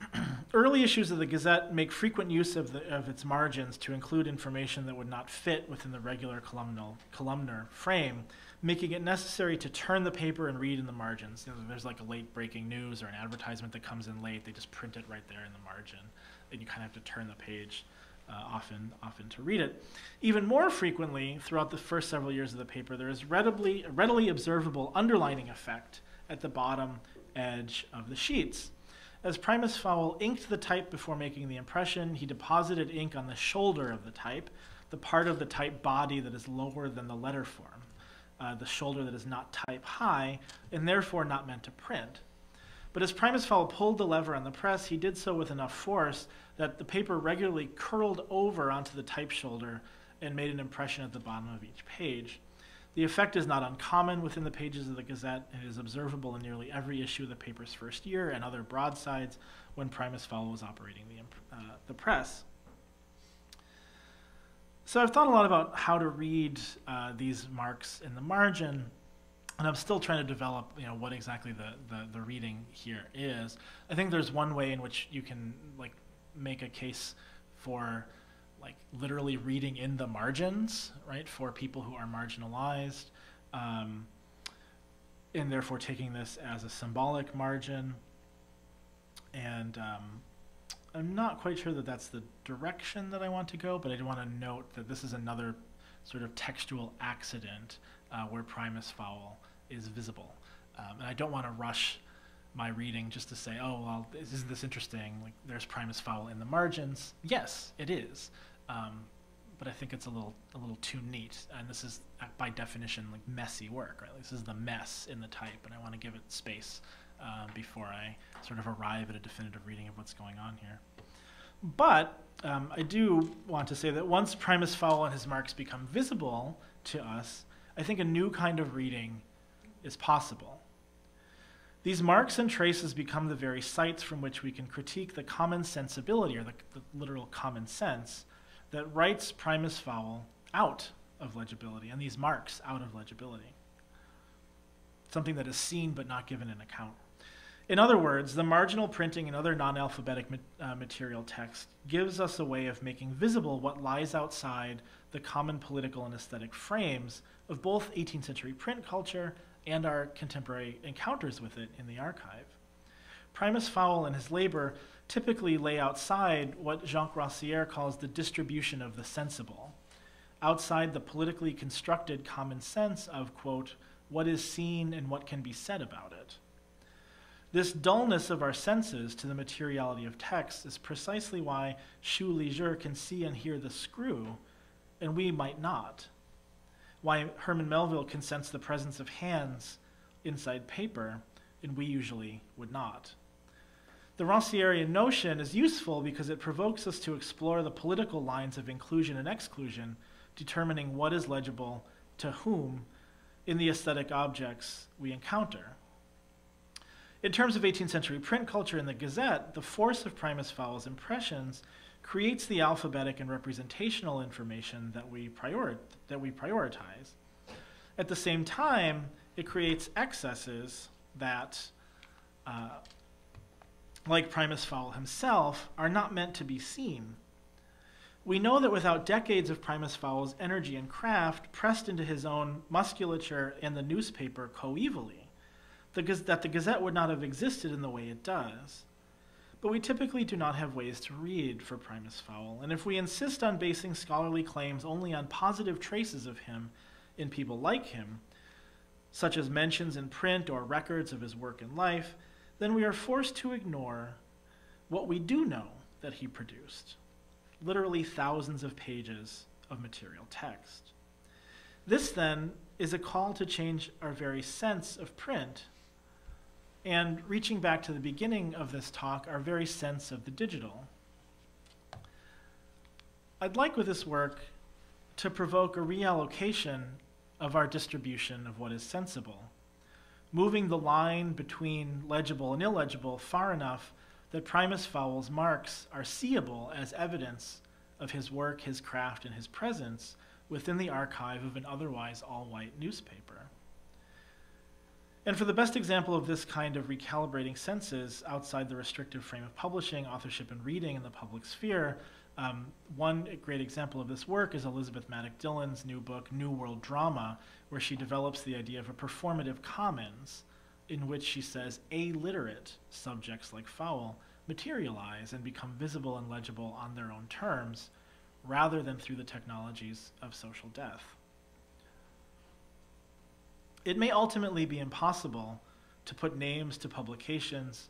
Early issues of the Gazette make frequent use of, the, of its margins to include information that would not fit within the regular columnal, columnar frame, making it necessary to turn the paper and read in the margins. You know, there's like a late breaking news or an advertisement that comes in late, they just print it right there in the margin, and you kind of have to turn the page uh, often, often to read it. Even more frequently, throughout the first several years of the paper, there is readily, readily observable underlining effect at the bottom edge of the sheets. As Primus Fowle inked the type before making the impression, he deposited ink on the shoulder of the type, the part of the type body that is lower than the letter form, uh, the shoulder that is not type high, and therefore not meant to print. But as Primus Fowle pulled the lever on the press, he did so with enough force that the paper regularly curled over onto the type shoulder and made an impression at the bottom of each page. The effect is not uncommon within the pages of the Gazette and is observable in nearly every issue of the paper's first year and other broadsides when Primus Fowle was operating the, uh, the press. So I've thought a lot about how to read uh, these marks in the margin, and I'm still trying to develop, you know, what exactly the, the, the reading here is. I think there's one way in which you can like make a case for like literally reading in the margins, right, for people who are marginalized, um, and therefore taking this as a symbolic margin. And um, I'm not quite sure that that's the direction that I want to go, but I do want to note that this is another sort of textual accident uh, where primus Fowle is visible. Um, and I don't want to rush my reading just to say, oh, well, isn't this interesting? Like, there's primus Fowle in the margins. Yes, it is. Um, but I think it's a little a little too neat, and this is uh, by definition like messy work, right? This is the mess in the type, and I want to give it space uh, before I sort of arrive at a definitive reading of what's going on here. But um, I do want to say that once Primus Fowle and his marks become visible to us, I think a new kind of reading is possible. These marks and traces become the very sites from which we can critique the common sensibility, or the, the literal common sense, that writes primus Fowle out of legibility and these marks out of legibility. Something that is seen but not given an account. In other words, the marginal printing and other non alphabetic uh, material text gives us a way of making visible what lies outside the common political and aesthetic frames of both 18th century print culture and our contemporary encounters with it in the archive. Primus Fowle and his labor typically lay outside what Jacques Rancière calls the distribution of the sensible, outside the politically constructed common sense of, quote, what is seen and what can be said about it. This dullness of our senses to the materiality of text is precisely why Shu Li can see and hear the screw, and we might not. Why Herman Melville can sense the presence of hands inside paper, and we usually would not. The Rancièrean notion is useful because it provokes us to explore the political lines of inclusion and exclusion, determining what is legible to whom in the aesthetic objects we encounter. In terms of 18th century print culture in the Gazette, the force of Primus Fowle's impressions creates the alphabetic and representational information that we, prior that we prioritize. At the same time, it creates excesses that uh, like Primus Fowle himself, are not meant to be seen. We know that without decades of Primus Fowle's energy and craft pressed into his own musculature and the newspaper coevally, that the Gazette would not have existed in the way it does. But we typically do not have ways to read for Primus Fowle, and if we insist on basing scholarly claims only on positive traces of him in people like him, such as mentions in print or records of his work and life, then we are forced to ignore what we do know that he produced literally thousands of pages of material text. This, then, is a call to change our very sense of print and reaching back to the beginning of this talk, our very sense of the digital. I'd like with this work to provoke a reallocation of our distribution of what is sensible moving the line between legible and illegible far enough that Primus Fowle's marks are seeable as evidence of his work, his craft, and his presence within the archive of an otherwise all white newspaper. And for the best example of this kind of recalibrating senses outside the restrictive frame of publishing, authorship, and reading in the public sphere, um, one great example of this work is Elizabeth Maddock Dillon's new book, New World Drama, where she develops the idea of a performative commons in which she says illiterate subjects like Fowle materialize and become visible and legible on their own terms rather than through the technologies of social death. It may ultimately be impossible to put names to publications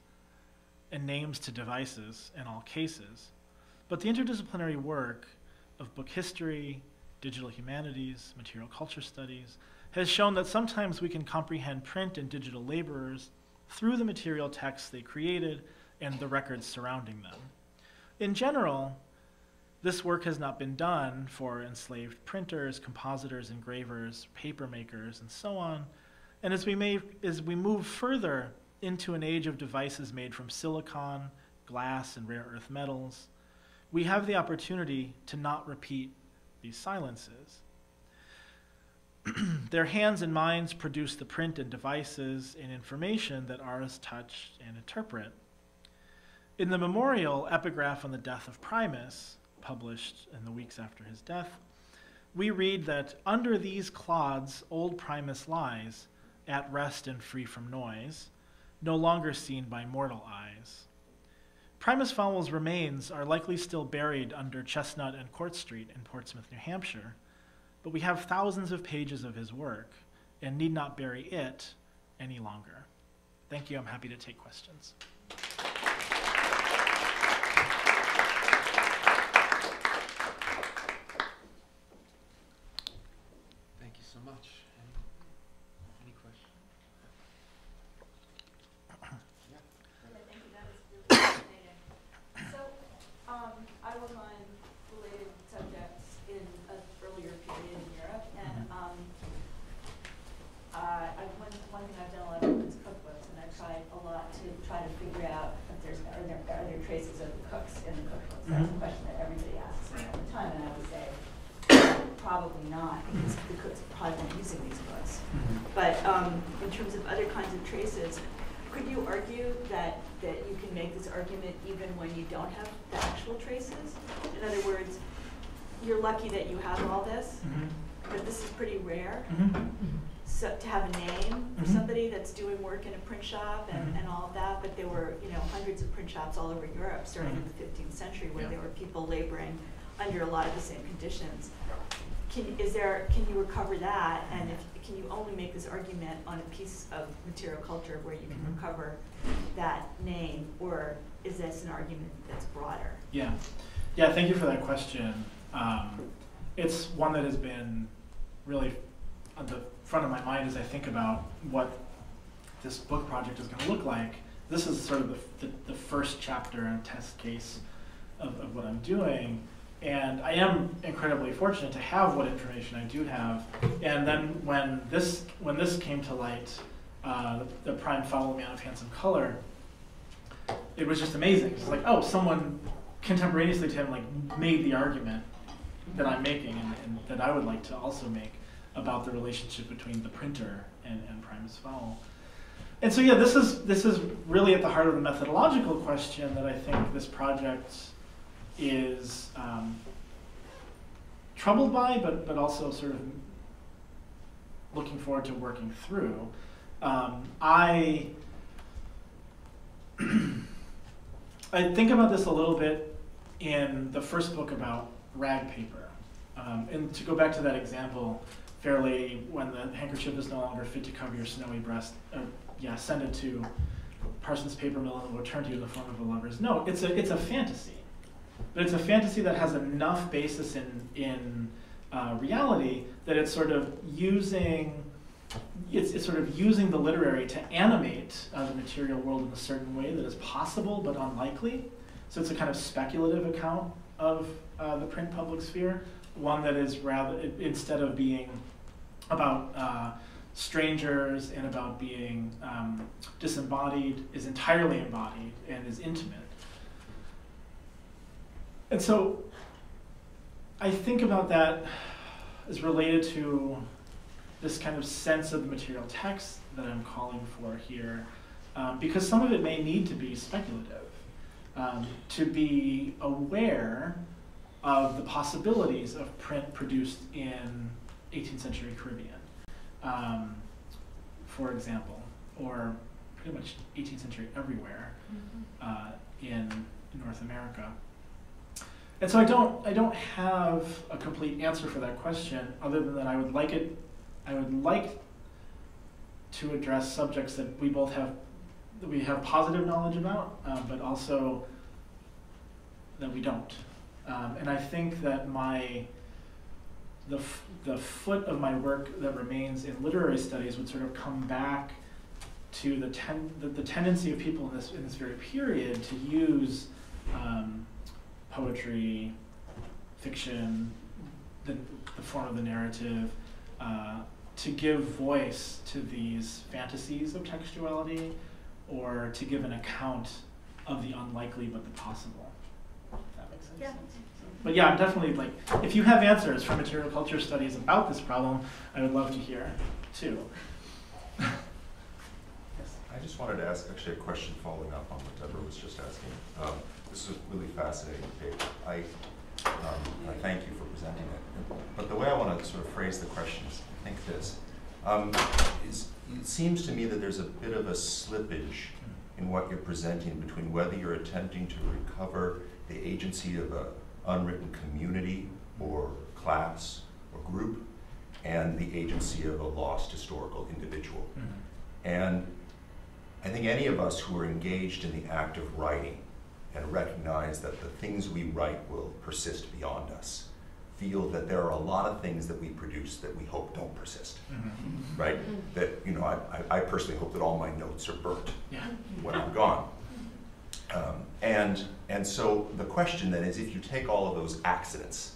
and names to devices in all cases, but the interdisciplinary work of book history, digital humanities, material culture studies, has shown that sometimes we can comprehend print and digital laborers through the material texts they created and the records surrounding them. In general, this work has not been done for enslaved printers, compositors, engravers, paper makers, and so on. And as we, may, as we move further into an age of devices made from silicon, glass, and rare earth metals, we have the opportunity to not repeat these silences. Their hands and minds produce the print and devices and information that artists touch and interpret. In the memorial epigraph on the death of Primus, published in the weeks after his death, we read that under these clods old Primus lies, at rest and free from noise, no longer seen by mortal eyes. Primus Fowle's remains are likely still buried under Chestnut and Court Street in Portsmouth, New Hampshire, but we have thousands of pages of his work and need not bury it any longer. Thank you. I'm happy to take questions. Thank you so much. Any, any questions? Yeah, thank you, that was really fascinating. So, um, I work on related subjects in an earlier period in Europe, and, um, uh, I, one, one thing I've done a lot of is cookbooks, and I've tried a lot to figure out if there's, are there, are there traces of the cooks in the cookbooks? That's a Mhm. question that everybody asks me all the time, and I would say, probably not, because the cooks probably weren't using these books. But um, in terms of other kinds of traces, could you argue that, that you can make this argument even when you don't have the actual traces? In other words, you're lucky that you have all this, but this is pretty rare. So to have a name for Mhm. somebody that's doing work in a print shop and, Mhm. and all of that, but there were, you know, hundreds of print shops all over Europe starting in Mhm. the fifteenth century where Yeah. there were people laboring under a lot of the same conditions. Can, is there, can you recover that, and if, can you only make this argument on a piece of material culture where you can Mhm. recover that name, or is this an argument that's broader? Yeah, yeah. Thank you for that question. Um, it's one that has been really on the front of my mind as I think about what this book project is going to look like. This is sort of the, the, the first chapter and test case of, of what I'm doing. And I am incredibly fortunate to have what information I do have. And then when this when this came to light, uh, the, Prime Fowle man of handsome color, it was just amazing. It's like, oh, someone contemporaneously to him like made the argument that I'm making and, and that I would like to also make about the relationship between the printer and, and Primus Fowle. And so yeah, this is this is really at the heart of the methodological question that I think this project is um, troubled by, but but also sort of looking forward to working through. Um, I I think about this a little bit in the first book about rag paper. Um, and to go back to that example, Fair Lady, when the handkerchief is no longer fit to cover your snowy breast, uh, yeah, send it to Parsons Paper Mill and it will return to you in the form of a lover's note. It's a, it's a fantasy. But it's a fantasy that has enough basis in, in uh, reality that it's sort of using it's, it's sort of using the literary to animate uh, the material world in a certain way that is possible but unlikely. So it's a kind of speculative account of uh, the print public sphere, one that is rather, instead of being about uh, strangers and about being um, disembodied, is entirely embodied and is intimate. And so I think about that as related to this kind of sense of the material text that I'm calling for here, um, because some of it may need to be speculative, um, to be aware of the possibilities of print produced in 18th century Caribbean, um, for example, or pretty much 18th century everywhere uh, in North America. And so I don't, I don't have a complete answer for that question, other than that I would like it, I would like to address subjects that we both have that we have positive knowledge about, um, but also that we don't. Um, and I think that my the f- the foot of my work that remains in literary studies would sort of come back to the ten the, the tendency of people in this in this very period to use um, poetry, fiction, the, the form of the narrative, uh, to give voice to these fantasies of textuality, or to give an account of the unlikely but the possible. If that makes sense. Yeah. But yeah, I'm definitely like, if you have answers from material culture studies about this problem, I would love to hear too. yes. I just wanted to ask actually a question following up on what Deborah was just asking. Um, this is a really fascinating paper. I, um, I thank you for presenting it. But the way I want to sort of phrase the question is, I think this. Um, is, it seems to me that there's a bit of a slippage in what you're presenting between whether you're attempting to recover the agency of a unwritten community or class or group and the agency of a lost historical individual. And I think any of us who are engaged in the act of writing and recognize that the things we write will persist beyond us feel that there are a lot of things that we produce that we hope don't persist, Mhm. right? That, you know, I, I I personally hope that all my notes are burnt Yeah. when I'm gone. Um, and, and so the question then is if you take all of those accidents,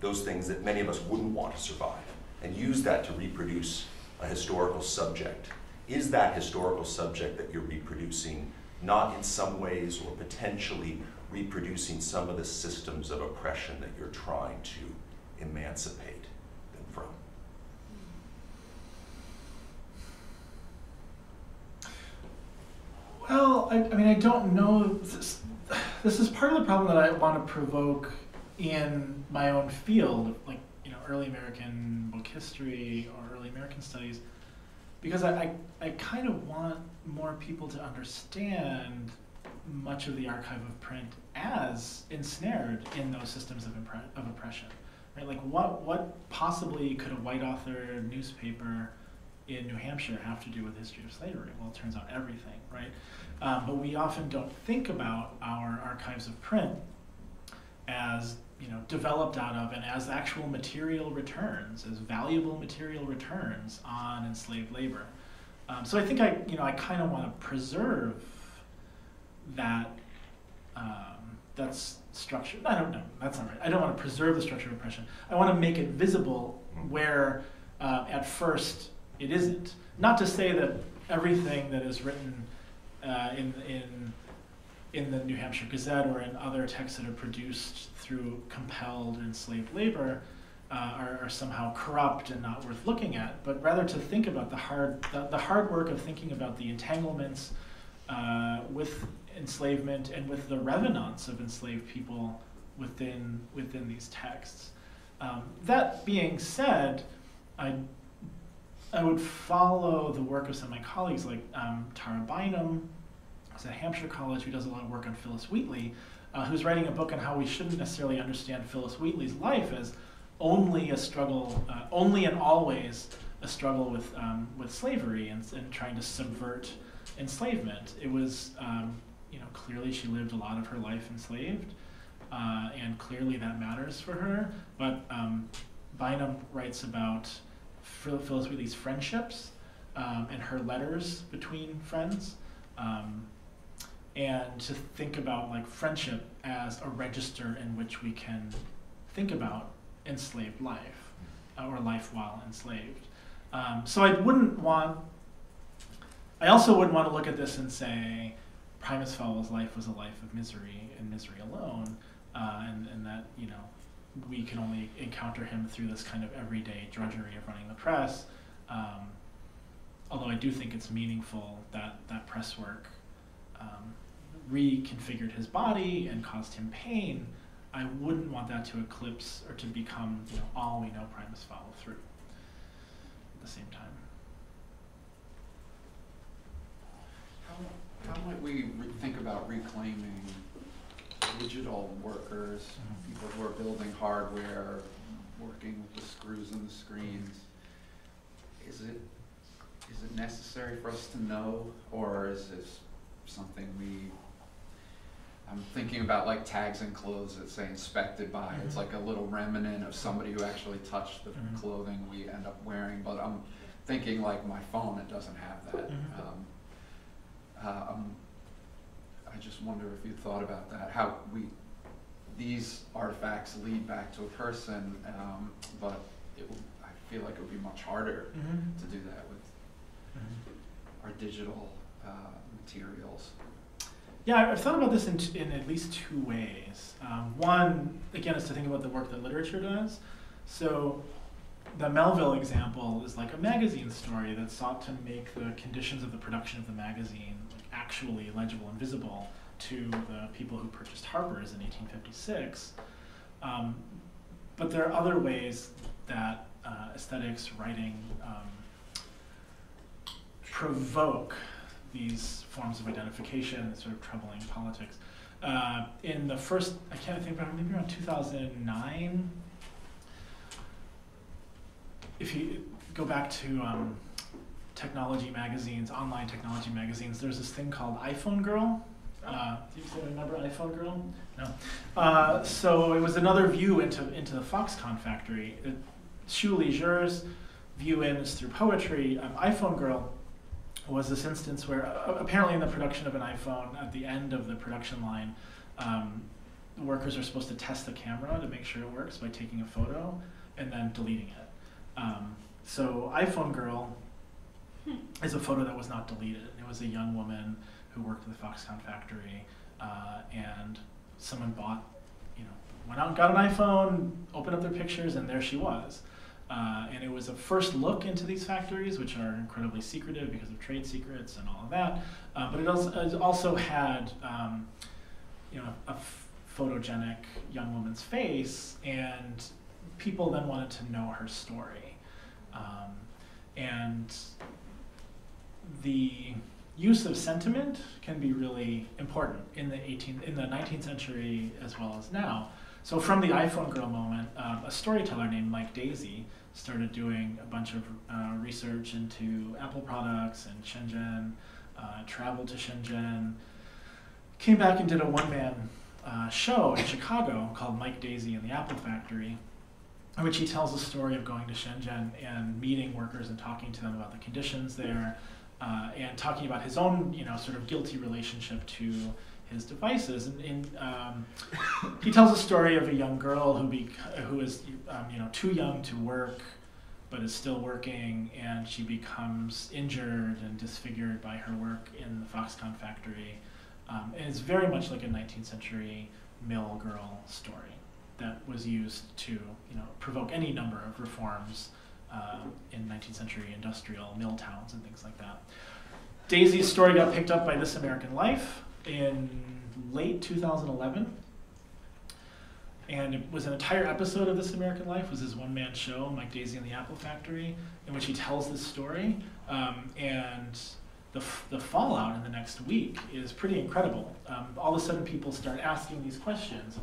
those things that many of us wouldn't want to survive, and use that to reproduce a historical subject, is that historical subject that you're reproducing not in some ways or potentially reproducing some of the systems of oppression that you're trying to emancipate them from? Well, I, I mean, I don't know. This, is part of the problem that I want to provoke in my own field, like you know, early American book history or early American studies, because I, I, I kind of want more people to understand much of the archive of print as ensnared in those systems of, of oppression. Right? Like, what, what possibly could a white author newspaper in New Hampshire have to do with history of slavery? Well, it turns out everything, right? Um, but we often don't think about our archives of print as you know developed out of and as actual material returns, as valuable material returns on enslaved labor. Um, so I think I you know I kind of want to preserve that um, that's structure. I don't know. That's not right. I don't want to preserve the structure of oppression. I want to make it visible where uh, at first it isn't. Not to say that everything that is written uh, in in in the New Hampshire Gazette or in other texts that are produced through compelled enslaved labor uh, are, are somehow corrupt and not worth looking at, but rather to think about the hard the, the hard work of thinking about the entanglements uh, with enslavement and with the revenants of enslaved people within within these texts. Um, that being said, I I would follow the work of some of my colleagues like um, Tara Bynum, who's at Hampshire College, who does a lot of work on Phillis Wheatley, uh, who's writing a book on how we shouldn't necessarily understand Phillis Wheatley's life as only a struggle, uh, only and always a struggle with um, with slavery and, and trying to subvert enslavement. It was, um, you know, clearly she lived a lot of her life enslaved, uh, and clearly that matters for her. But um, Bynum writes about Phil- Phillis Wheatley's friendships um, and her letters between friends, um, and to think about like friendship as a register in which we can think about enslaved life uh, or life while enslaved. Um, so I wouldn't want. I also wouldn't want to look at this and say Primus Fowle's life was a life of misery and misery alone, uh, and, and that you know we can only encounter him through this kind of everyday drudgery of running the press. Um, although I do think it's meaningful that that press work um, reconfigured his body and caused him pain. I wouldn't want that to eclipse or to become you know, all we know Primus Fowle through at the same time. How, how might we think about reclaiming digital workers, Mhm. people who are building hardware, working with the screws and the screens? Is it, is it necessary for us to know, or is this something we, I'm thinking about like tags and clothes that say inspected by, it's Mhm. like a little remnant of somebody who actually touched the Mhm. clothing we end up wearing, but I'm thinking like my phone, it doesn't have that. Um, uh, um, I just wonder if you thought about that, how we, these artifacts lead back to a person, um, but it would, I feel like it would be much harder Mhm. to do that with Mhm. our digital, uh, materials. Yeah, I've- I've thought about this in, t- in at least two ways. Um, one, again, is to think about the work that literature does. So, the Melville example is like a magazine story that sought to make the conditions of the production of the magazine actually legible and visible to the people who purchased Harper's in 1856. Um, but there are other ways that uh, aesthetics, writing, um, provoke these forms of identification, sort of troubling politics. Uh, in the first, I can't think about maybe around 2009. If you go back to um, technology magazines, online technology magazines, there's this thing called iPhone Girl. Uh, do you still remember iPhone Girl? No. Uh, so it was another view into into the Foxconn factory. It, Xu Lizhi's view in is through poetry. Um, iPhone Girl was this instance where uh, apparently in the production of an iPhone, at the end of the production line, um, the workers are supposed to test the camera to make sure it works by taking a photo and then deleting it. Um, so iPhone Girl is a photo that was not deleted. It was a young woman who worked at the Foxconn factory, uh, and someone bought, you know, went out and got an iPhone, opened up their pictures, and there she was. Uh, and it was a first look into these factories, which are incredibly secretive because of trade secrets and all of that. Uh, but it also, it also had, um, you know, a photogenic young woman's face, and people then wanted to know her story. Um, and the use of sentiment can be really important in the 18 in the 19th century as well as now. So from the iPhone girl moment, um, a storyteller named Mike Daisey started doing a bunch of uh, research into Apple products and Shenzhen, uh, traveled to Shenzhen, came back and did a one-man uh, show in Chicago called Mike Daisey and the Apple Factory, in which he tells the story of going to Shenzhen and meeting workers and talking to them about the conditions there, uh, and talking about his own, you know, sort of guilty relationship to his devices. And, and um, he tells a story of a young girl who be, who is, um, you know, too young to work, but is still working, and she becomes injured and disfigured by her work in the Foxconn factory. Um, and it's very much like a 19th century mill girl story that was used to, you know, provoke any number of reforms uh, in 19th century industrial mill towns and things like that. Daisey's story got picked up by This American Life in late 2011. And it was an entire episode of This American Life was his one-man show, Mike Daisey and the Apple Factory, in which he tells this story. Um, and the, the fallout in the next week is pretty incredible. Um, all of a sudden, people start asking these questions.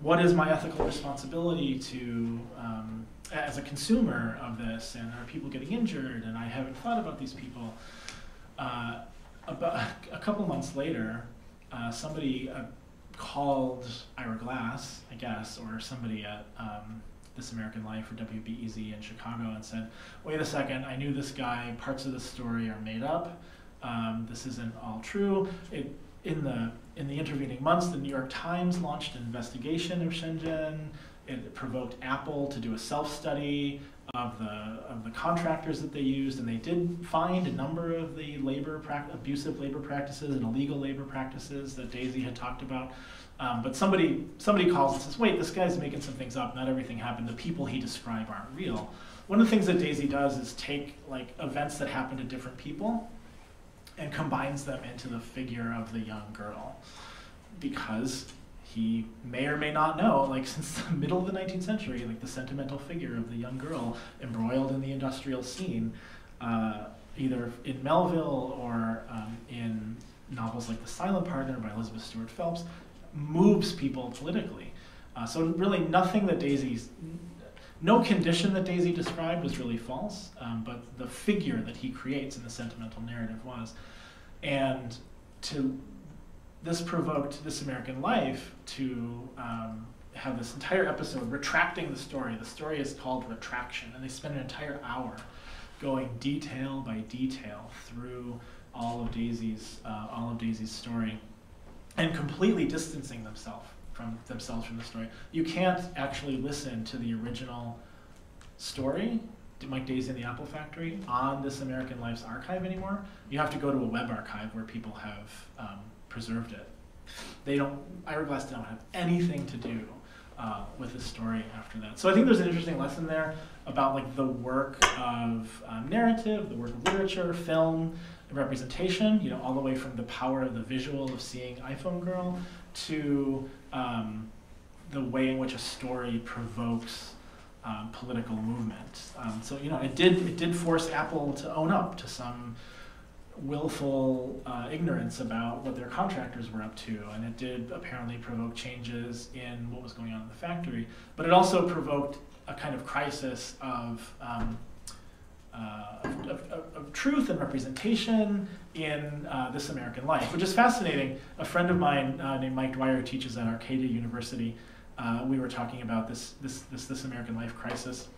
What is my ethical responsibility to, um, as a consumer of this? And are people getting injured? And I haven't thought about these people. Uh, about a couple months later, uh, somebody uh, called Ira Glass, I guess, or somebody at um, This American Life or WBEZ in Chicago and said, wait a second, I knew this guy, parts of the story are made up. Um, this isn't all true. It, in, the, in the intervening months, the New York Times launched an investigation of Shenzhen. It provoked Apple to do a self-study of the, of the contractors that they used, and they did find a number of the labor abusive labor practices and illegal labor practices that Daisey had talked about. Um, but somebody somebody calls and says, "Wait, this guy's making some things up. Not everything happened. The people he described aren't real." One of the things that Daisey does is take like events that happen to different people and combines them into the figure of the young girl, because he may or may not know, like since the middle of the 19th century, like the sentimental figure of the young girl embroiled in the industrial scene, uh, either in Melville or um, in novels like The Silent Partner by Elizabeth Stuart Phelps, moves people politically. Uh, so really nothing that Daisey's, no condition that Daisey described was really false, um, but the figure that he creates in the sentimental narrative was. And to this provoked This American Life to um, have this entire episode retracting the story. The story is called Retraction, and they spend an entire hour going detail by detail through all of Daisey's uh, all of Daisey's story, and completely distancing themselves from themselves from the story. You can't actually listen to the original story, Mike Daisey and the Apple Factory, on This American Life's archive anymore. You have to go to a web archive where people have um, preserved it. They don't. Ira Glass don't have anything to do uh, with the story after that. So I think there's an interesting lesson there about like the work of um, narrative, the work of literature, film, representation. You know, all the way from the power of the visual of seeing iPhone Girl to um, the way in which a story provokes um, political movement. Um, so you know, it did it did force Apple to own up to some willful uh, ignorance about what their contractors were up to, and it did apparently provoke changes in what was going on in the factory. But it also provoked a kind of crisis of um, uh, of, of, of, truth and representation in uh, this American life, which is fascinating. A friend of mine uh, named Mike Dwyer, teaches at Arcadia University, uh, we were talking about this, this, this, this American life crisis.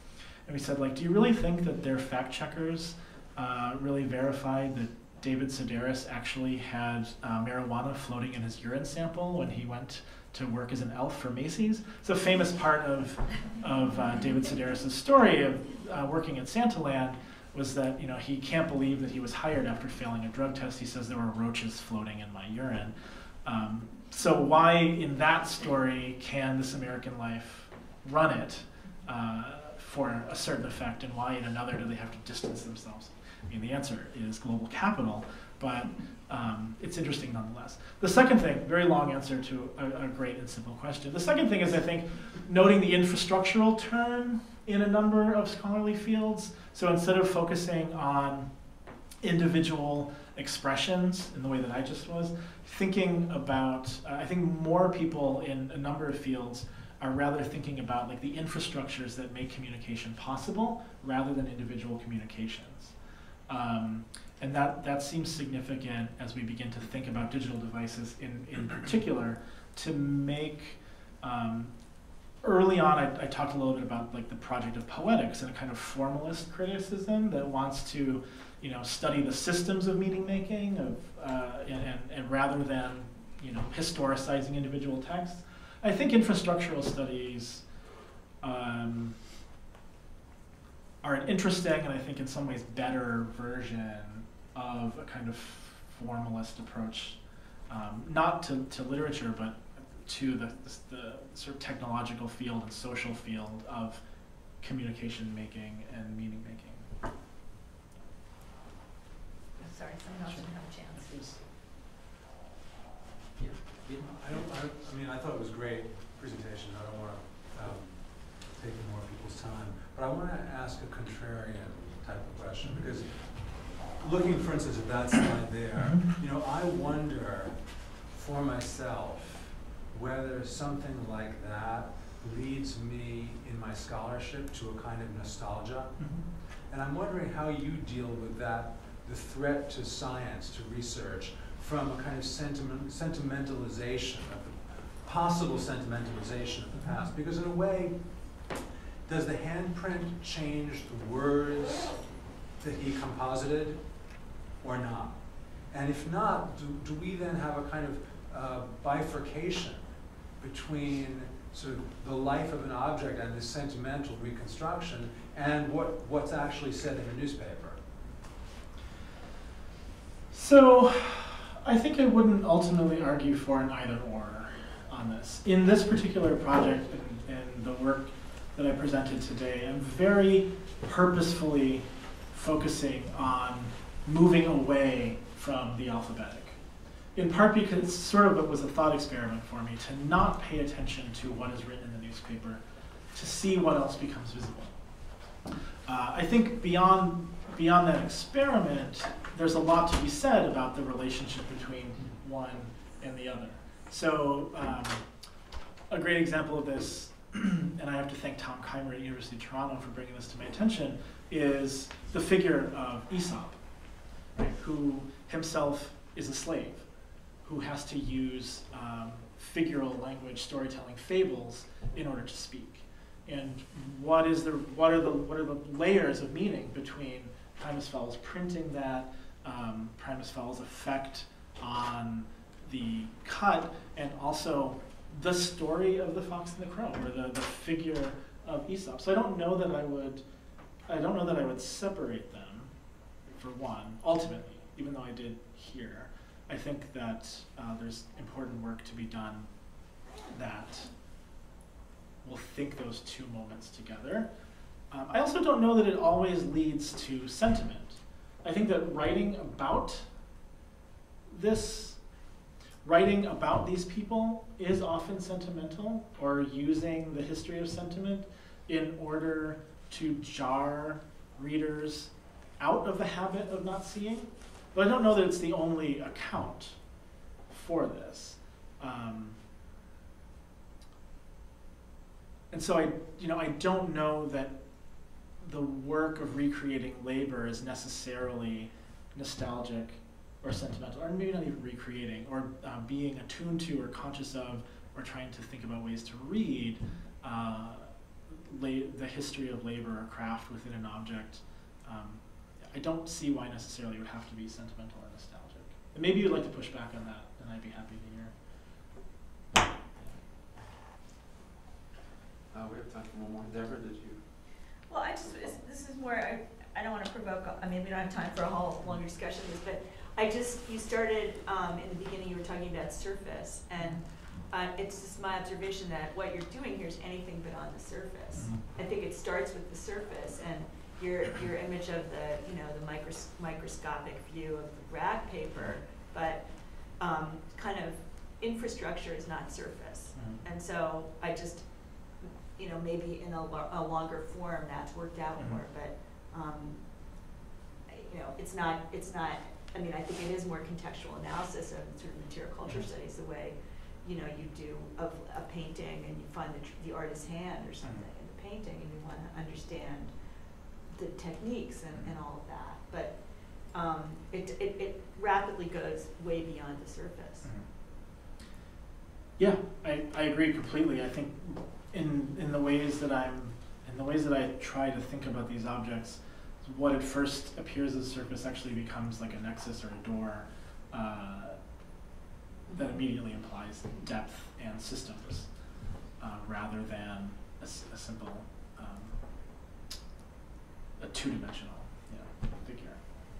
And we said, like, do you really think that their fact checkers uh, really verified that David Sedaris actually had uh, marijuana floating in his urine sample when he went to work as an elf for Macy's. It's a famous part of, of uh, David Sedaris' story of uh, working at Santaland was that you know he can't believe that he was hired after failing a drug test. He says there were roaches floating in my urine. Um, so why in that story can This American Life run it uh, for a certain effect, and why in another do they have to distance themselves? I mean, the answer is global capital, but um, it's interesting nonetheless. The second thing, very long answer to a, a, great and simple question. The second thing is, I think, noting the infrastructural turn in a number of scholarly fields. So instead of focusing on individual expressions in the way that I just was, thinking about, uh, I think more people in a number of fields are rather thinking about like the infrastructures that make communication possible rather than individual communications. Um, and that, that seems significant as we begin to think about digital devices in, in particular to make, um, early on I, I, talked a little bit about like the project of poetics and a kind of formalist criticism that wants to, you know, study the systems of meaning making of, uh, and, and, and rather than, you know, historicizing individual texts. I think infrastructural studies um, are an interesting and I think in some ways better version of a kind of formalist approach, um, not to, to literature, but to the, the, the, sort of technological field and social field of communication making and meaning making. Sorry, someone else didn't have a chance. Yeah. I don't, I, I mean, I thought it was a great presentation. I don't want to um, take more people's time. But I want to ask a contrarian type of question because looking, for instance, at that slide there, Mm-hmm. you know, I wonder for myself whether something like that leads me in my scholarship to a kind of nostalgia. Mm-hmm. And I'm wondering how you deal with that, the threat to science, to research, from a kind of sentiment, sentimentalization of the possible sentimentalization of the past. Because in a way, does the handprint change the words that he composited or not? And if not, do, do we then have a kind of uh, bifurcation between sort of the life of an object and the sentimental reconstruction and what, what's actually said in the newspaper? So, I think I wouldn't ultimately argue for an either or on this. In this particular project and, and the work that I presented today, I'm very purposefully focusing on moving away from the alphabetic. In part because sort of it was a thought experiment for me to not pay attention to what is written in the newspaper, to see what else becomes visible. Uh, I think beyond beyond that experiment, there's a lot to be said about the relationship between one and the other. So um, a great example of this, and I have to thank Tom Keymer at University of Toronto for bringing this to my attention, is the figure of Aesop, right, who himself is a slave. who has to use um, figural language, storytelling, fables in order to speak. And what is the what are the what are the layers of meaning between Primus Fowle's printing that, um, Primus Fowle's effect on the cut, and also the story of the fox and the crow, or the, the figure of Aesop. So I don't know that I would, I don't know that I would separate them, for one, ultimately, even though I did here. I think that uh, there's important work to be done that will think those two moments together. Um, I also don't know that it always leads to sentiment. I think that writing about this, writing about these people is often sentimental, or using the history of sentiment in order to jar readers out of the habit of not seeing. But I don't know that it's the only account for this. Um, and so I, you know, I don't know that the work of recreating labor is necessarily nostalgic or sentimental, or maybe not even recreating, or uh, being attuned to or conscious of, or trying to think about ways to read uh, la- the history of labor or craft within an object. Um, I don't see why necessarily it would have to be sentimental or nostalgic. And maybe you'd like to push back on that, and I'd be happy to hear. Uh, we have time for one more. Deborah, did you? Well, I just, this- this is more, I, I don't wanna provoke, I mean, we don't have time for a whole longer discussion of this, but I just, you started, um, in the beginning, you were talking about surface, and, uh, it's just my observation that what you're doing here is anything but on the surface. Mhm. I think it starts with the surface, and your, your image of the, you know, the micros- microscopic view of the rag paper, but, um, kind of infrastructure is not surface. Mhm. And so I just, you know, maybe in a, lo- a longer form, that's worked out Mhm. more, but, um, you know, it's not, it's not, I mean, I think it is more contextual analysis of sort of material culture Mhm. studies, the way, you know, you do of a painting and you find the, tr- the artist's hand or something Mhm. in the painting and you wanna understand the techniques and, and all of that, but, um, it, it, it rapidly goes way beyond the surface. Yeah, I, I agree completely. I think in in the ways that I'm in the ways that I try to think about these objects, what at first appears as surface actually becomes like a nexus or a door uh, that immediately implies depth and systems uh, rather than a simple um, a two-dimensional you know, figure.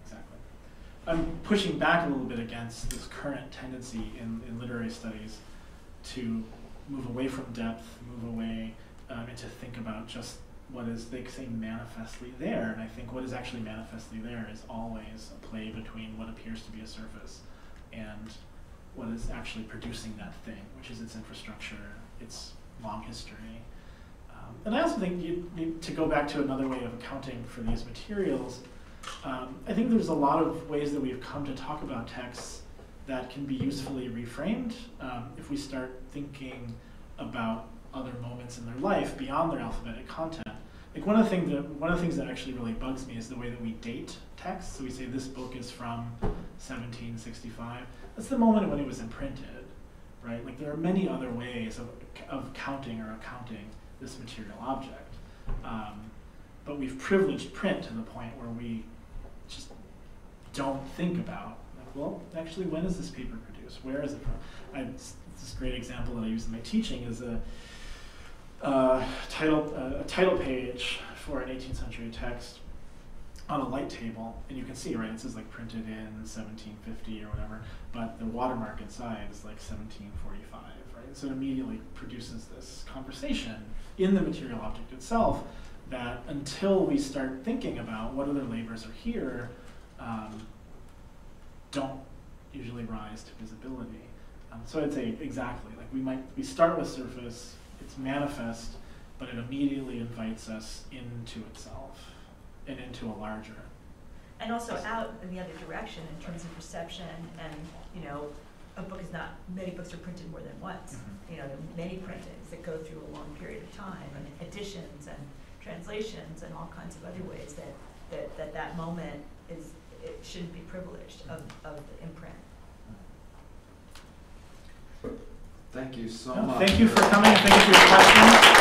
Exactly. I'm pushing back a little bit against this current tendency in, in literary studies to move away from depth, move away, um, and to think about just what is, they say, manifestly there. And I think what is actually manifestly there is always a play between what appears to be a surface and what is actually producing that thing, which is its infrastructure, its long history. Um, and I also think you need to go back to another way of accounting for these materials. Um, I think there's a lot of ways that we've come to talk about texts that can be usefully reframed um, if we start thinking about other moments in their life beyond their alphabetic content. Like one of the things that one of the things that actually really bugs me is the way that we date texts. So we say this book is from 1765. That's the moment when it was imprinted, right? Like there are many other ways of of counting or accounting this material object, um, but we've privileged print to the point where we just don't think about like, well, actually, when is this paper produced? Where is it from? I, this great example that I use in my teaching is a title uh, a title page for an 18th century text on a light table, and you can see right it says like printed in 1750 or whatever, but the watermark inside is like 1745, right? So it immediately produces this conversation in the material object itself that until we start thinking about what other labors are here, um, don't usually rise to visibility. Um, so I'd say exactly, like we might, we start with surface, it's manifest, but it immediately invites us into itself and into a larger. And also out in the other direction in terms of perception and, you know, a book is not, many books are printed more than once. Mhm. You know, there are many printings that go through a long period of time and editions and translations and all kinds of other ways that, that, that, that moment is, it shouldn't be privileged of, of the imprint. Thank you so no, much. Thank you for coming. Thank you for your questions.